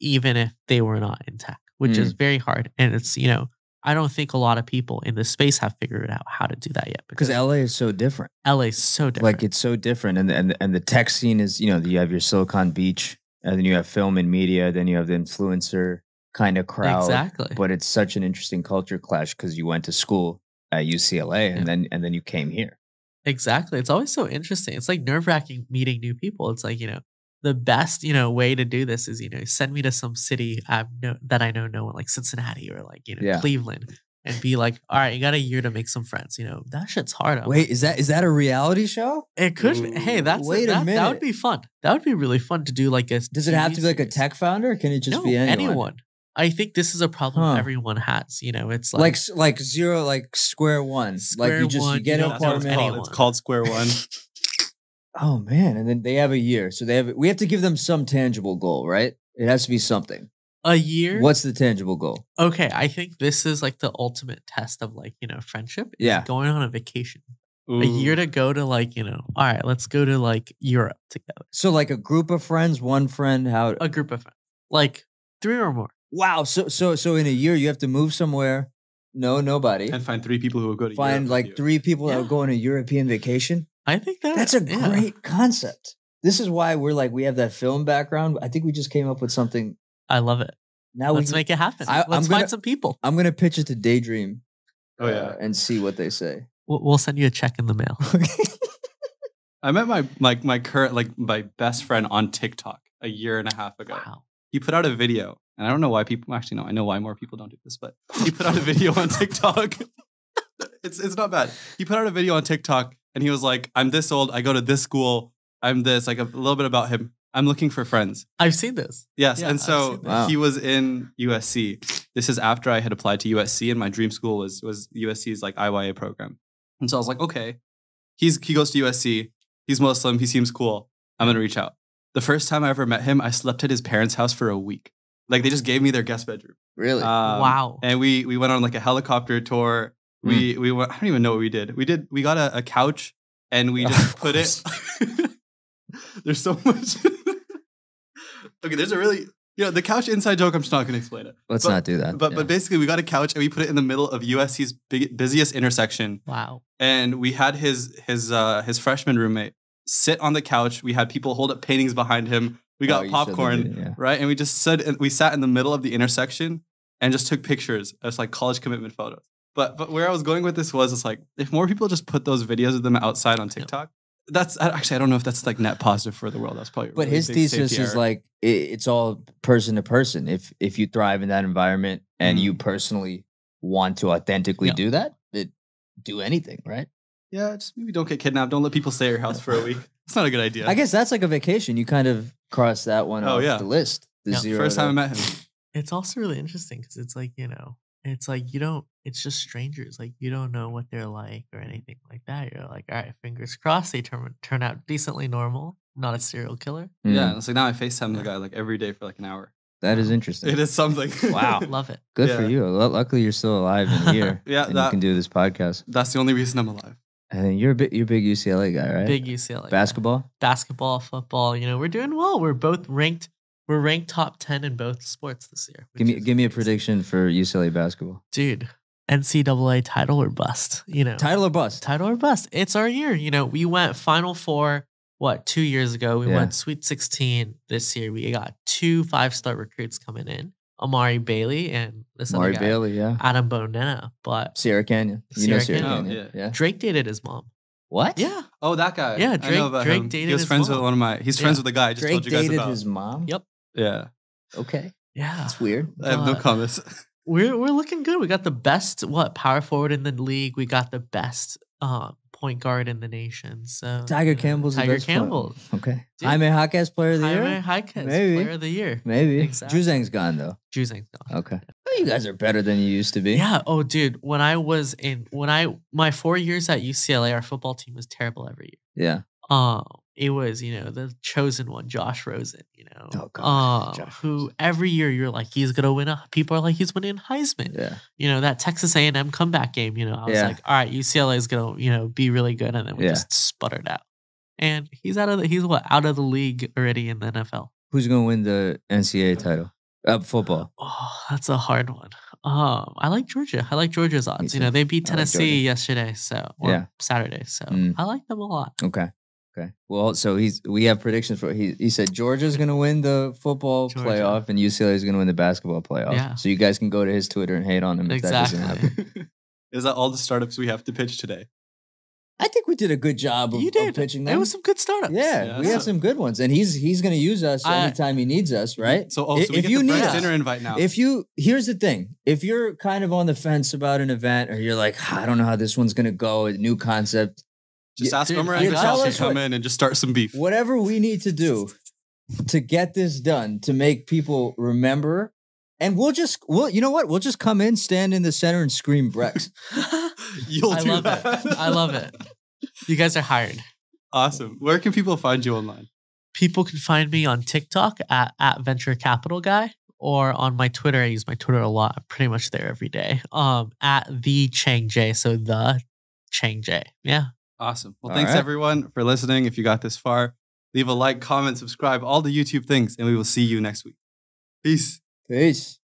Speaker 1: even if they were not in tech, which is mm. very hard. And it's, you know, I don't think a lot of people in this space have figured out how to do that yet
Speaker 3: Because LA is so different.
Speaker 1: LA is so different.
Speaker 3: Like it's so different, and and and the tech scene is you know you have your Silicon Beach, and then you have film and media, then you have the influencer kind of crowd.
Speaker 1: exactly.
Speaker 3: But it's such an interesting culture clash because you went to school at UCLA, and
Speaker 1: Yeah.
Speaker 3: then and then you came here.
Speaker 1: Exactly. It's always so interesting. It's like nerve wracking meeting new people. It's like, you know, the best, you know, way to do this is, you know, send me to some city I know that I know no one like Cincinnati or like, you know,
Speaker 3: Yeah.
Speaker 1: Cleveland and be like, all right, you got a year to make some friends. You know, that shit's hard. I'm
Speaker 3: Wait, is that is that a reality show?
Speaker 1: it could be. Hey,
Speaker 2: mm,
Speaker 1: that's
Speaker 3: wait a
Speaker 1: that, that
Speaker 3: minute.
Speaker 1: would be fun. That would be really fun to do like a
Speaker 3: Does it have to be like a tech founder, or can it just
Speaker 1: no,
Speaker 3: be anyone? anyone?
Speaker 1: I think this is a problem
Speaker 3: Huh.
Speaker 1: everyone has. You know, it's
Speaker 3: Like
Speaker 1: like,
Speaker 3: like zero, like square one. like
Speaker 1: Square
Speaker 3: you just
Speaker 1: one,
Speaker 3: you get
Speaker 1: you
Speaker 3: an
Speaker 1: don't
Speaker 2: That's what it's
Speaker 3: apartment.
Speaker 2: called. It's called Square One.
Speaker 3: Oh man, and then they have a year, so they have. We have to give them some tangible goal, right? It has to be something.
Speaker 1: A year.
Speaker 3: What's the tangible goal?
Speaker 1: okay? I think this is like the ultimate test of like, you know, friendship. is
Speaker 3: Yeah.
Speaker 1: Going on a vacation.
Speaker 2: Ooh.
Speaker 1: a year to go to like you know all right let's go to like europe together
Speaker 3: So like a group of friends, one friend. How?
Speaker 1: a group of friends like three or more
Speaker 3: Wow. So so so in a year you have to move somewhere. No, nobody.
Speaker 2: and find three people who will go to
Speaker 3: Find
Speaker 2: Europe with
Speaker 3: like
Speaker 2: you.
Speaker 3: three people that
Speaker 1: Yeah.
Speaker 3: will go on a European vacation.
Speaker 1: i think that
Speaker 3: That's a
Speaker 1: yeah.
Speaker 3: great concept. This is why we're like we have that film background. I think we just came up with something.
Speaker 1: I love it
Speaker 3: Now
Speaker 1: let's
Speaker 3: we
Speaker 1: make it happen
Speaker 3: I- I'm
Speaker 1: let's
Speaker 3: gonna-
Speaker 1: find some people
Speaker 3: I'm gonna pitch it to Daydream.
Speaker 2: Oh yeah.
Speaker 3: uh, and see what they say.
Speaker 1: we'll, we'll send you a check in the mail
Speaker 2: I met my like my current like my best friend on TikTok a year and a half ago.
Speaker 1: wow
Speaker 2: He put out a video, and I don't know why people actually no, I know why more people don't do this, but he put out a video on TikTok. it's it's not bad. He put out a video on TikTok and he was like, I'm this old, I go to this school, I'm this, like a little bit about him. I'm looking for friends.
Speaker 1: i've seen this
Speaker 2: Yes.
Speaker 1: Yeah,
Speaker 2: and so.
Speaker 3: Wow.
Speaker 2: he was in USC. This is after I had applied to USC and my dream school was was USC's like IYA program. And so I was like, okay, he's he goes to USC. He's Muslim. He seems cool. I'm gonna reach out. The first time I ever met him, I slept at his parents' house for a week. Like they just gave me their guest bedroom.
Speaker 3: Really?
Speaker 2: Um,
Speaker 1: Wow.
Speaker 2: And we we went on like a helicopter tour. We we went, I don't even know what we did. We did we got a, a couch and we just put it. there's so much. Okay, there's a really you know the couch inside joke. I'm just not gonna explain it.
Speaker 3: Let's
Speaker 2: but-
Speaker 3: not do that.
Speaker 2: But
Speaker 3: Yeah.
Speaker 2: but basically, we got a couch and we put it in the middle of USC's big, busiest intersection,
Speaker 1: wow
Speaker 2: and we had his his uh, his freshman roommate sit on the couch. We had people hold up paintings behind him. We
Speaker 3: Oh,
Speaker 2: got
Speaker 3: you showed the
Speaker 2: popcorn,
Speaker 3: video, yeah.
Speaker 2: right? And we just said we sat in the middle of the intersection and just took pictures as like college commitment photos. But but where I was going with this was it's like if more people just put those videos of them outside on TikTok, that's actually I don't know if that's like net positive for the world. That's probably a
Speaker 3: But
Speaker 2: really
Speaker 3: his thesis is
Speaker 2: error.
Speaker 3: like it, it's all person to person. If if you thrive in that environment and
Speaker 2: Mhm.
Speaker 3: you personally want to authentically
Speaker 1: Yeah.
Speaker 3: do that, it, do anything, right?
Speaker 2: yeah, just maybe don't get kidnapped. Don't let people stay at your house for a week. It's not a good idea.
Speaker 3: I guess that's like a vacation. You kind of cross that one
Speaker 2: Oh,
Speaker 3: off
Speaker 2: yeah.
Speaker 3: the list. The
Speaker 1: Yeah.
Speaker 2: First time I met him.
Speaker 1: it's also really interesting because it's like you know it's like you don't it's just strangers like you don't know what they're like or anything like that you're like all right fingers crossed they turn turn out decently normal not a serial killer
Speaker 3: Mm,
Speaker 2: Yeah, it's like now I FaceTime the guy like every day for like an hour.
Speaker 3: that is interesting.
Speaker 2: It is something.
Speaker 3: Wow.
Speaker 1: love it
Speaker 3: Good for you. Lu- Luckily, you're still alive and here.
Speaker 2: Yeah,
Speaker 3: and you can do this podcast.
Speaker 2: That's the only reason I'm alive.
Speaker 3: And then you're a big, you're a big UCLA guy, right?
Speaker 1: Big UCLA. guy.
Speaker 3: basketball.
Speaker 1: basketball, football. You know, we're doing well. We're both ranked. We're ranked top ten in both sports this year.
Speaker 3: Give me give me a prediction for UCLA basketball.
Speaker 1: dude. NCAA title or bust. You know,
Speaker 3: Title or bust?
Speaker 1: title or bust. It's our year. You know, we went Final Four. What two years ago? We
Speaker 3: Yeah.
Speaker 1: went Sweet Sixteen. This year, we got two five star recruits coming in: Amari Bailey and this
Speaker 3: Mari
Speaker 1: other guy,
Speaker 3: Bailey, yeah.
Speaker 1: Adem Bona. But
Speaker 3: Sierra Canyon. You know
Speaker 1: Sierra
Speaker 3: Sierra
Speaker 1: Canyon.
Speaker 3: Canyon.
Speaker 2: Oh,
Speaker 3: yeah.
Speaker 1: Drake dated his mom.
Speaker 3: What?
Speaker 1: Yeah,
Speaker 2: Oh, that guy.
Speaker 1: Yeah,
Speaker 2: I
Speaker 1: Drake-
Speaker 2: know about
Speaker 1: Drake
Speaker 2: him.
Speaker 1: dated
Speaker 2: He was friends
Speaker 1: mom.
Speaker 2: with one of my. He's friends
Speaker 1: Yeah.
Speaker 2: with the guy I just
Speaker 3: Drake
Speaker 2: told you guys
Speaker 3: dated
Speaker 2: about.
Speaker 3: his mom.
Speaker 1: Yep.
Speaker 2: Yeah,
Speaker 3: Okay,
Speaker 1: yeah.
Speaker 3: that's weird.
Speaker 2: I have no
Speaker 1: Uh,
Speaker 2: comments.
Speaker 1: We're we're looking good. We got the best what power forward in the league. We got the best uh, point guard in the nation. So
Speaker 3: Tiger
Speaker 1: you know,
Speaker 3: Campbell's the
Speaker 1: Tiger
Speaker 3: best player.
Speaker 1: Campbell,
Speaker 3: Okay.
Speaker 1: Dude.
Speaker 3: Jaime Jaquez player of the
Speaker 1: Jaime
Speaker 3: year.
Speaker 1: Jaquez,
Speaker 3: Maybe.
Speaker 1: player of the year.
Speaker 3: Maybe.
Speaker 1: Exactly.
Speaker 3: Juzang's gone though.
Speaker 1: Juzang's gone.
Speaker 3: Okay. Well, you guys are better than you used to be.
Speaker 1: Yeah. Oh, dude. When I was in when I my four years at UCLA, our football team was terrible every year.
Speaker 3: Yeah.
Speaker 1: Um, it was you know the chosen one, Josh Rosen. You know,
Speaker 3: Oh, God,
Speaker 1: uh, who every year you're like he's gonna win a. People are like he's winning Heisman.
Speaker 3: Yeah.
Speaker 1: you know that Texas A and M comeback game. You know, I was
Speaker 3: Yeah.
Speaker 1: like, all right, UCLA is gonna you know be really good, and then we
Speaker 3: Yeah.
Speaker 1: just sputtered out. And he's out of the he's what out of the league already in the NFL.
Speaker 3: Who's gonna win the NCAA title? Uh, football.
Speaker 1: Oh, that's a hard one. Um, I like Georgia. I like Georgia's odds. You know, they beat
Speaker 3: I like
Speaker 1: Tennessee yesterday, so or
Speaker 3: Yeah.
Speaker 1: Saturday. So
Speaker 3: Mm.
Speaker 1: I like them a lot.
Speaker 3: Okay. Okay. Well, so he's we have predictions for he he said Georgia's gonna win the football
Speaker 1: Georgia.
Speaker 3: playoff and UCLA is gonna win the basketball playoff.
Speaker 1: Yeah.
Speaker 3: So you guys can go to his Twitter and hate on him if that doesn't
Speaker 1: Exactly.
Speaker 3: happen.
Speaker 2: Is that all the startups we have to pitch today?
Speaker 3: I think we did a good job of,
Speaker 1: you
Speaker 3: of
Speaker 1: did.
Speaker 3: pitching
Speaker 1: It was some good startups.
Speaker 3: yeah,
Speaker 2: Yeah,
Speaker 3: we had some good ones, and he's he's gonna use us
Speaker 1: I-
Speaker 3: anytime he needs us, right?
Speaker 2: So, oh, so we
Speaker 3: if you need
Speaker 2: Brex
Speaker 3: us,
Speaker 2: dinner invite now.
Speaker 3: If you here's the thing, if you're kind of on the fence about an event, or you're like, ah, I don't know how this one's gonna go, a new concept,
Speaker 2: just
Speaker 3: Yeah,
Speaker 2: ask
Speaker 1: dude,
Speaker 2: Omar
Speaker 1: I
Speaker 2: and
Speaker 1: got
Speaker 2: to come in and just start some beef.
Speaker 3: whatever we need to do to get this done to make people remember. And we'll just, we'll, you know what? We'll just come in, stand in the center, and scream Brex.
Speaker 2: You'll
Speaker 1: I
Speaker 2: do
Speaker 1: love
Speaker 2: that.
Speaker 1: it. I love it. You guys are hired.
Speaker 2: Awesome. Where can people find you online?
Speaker 1: People can find me on TikTok at, at Venture Capital Guy or on my Twitter. I use my Twitter a lot. I'm pretty much there every day. Um, at the Chang J. So the Chang J. Yeah.
Speaker 2: Awesome. Well,
Speaker 3: All
Speaker 2: thanks
Speaker 3: right.
Speaker 2: everyone for listening. If you got this far, leave a like, comment, subscribe, all the YouTube things, and we will see you next week. Peace.
Speaker 3: Peace.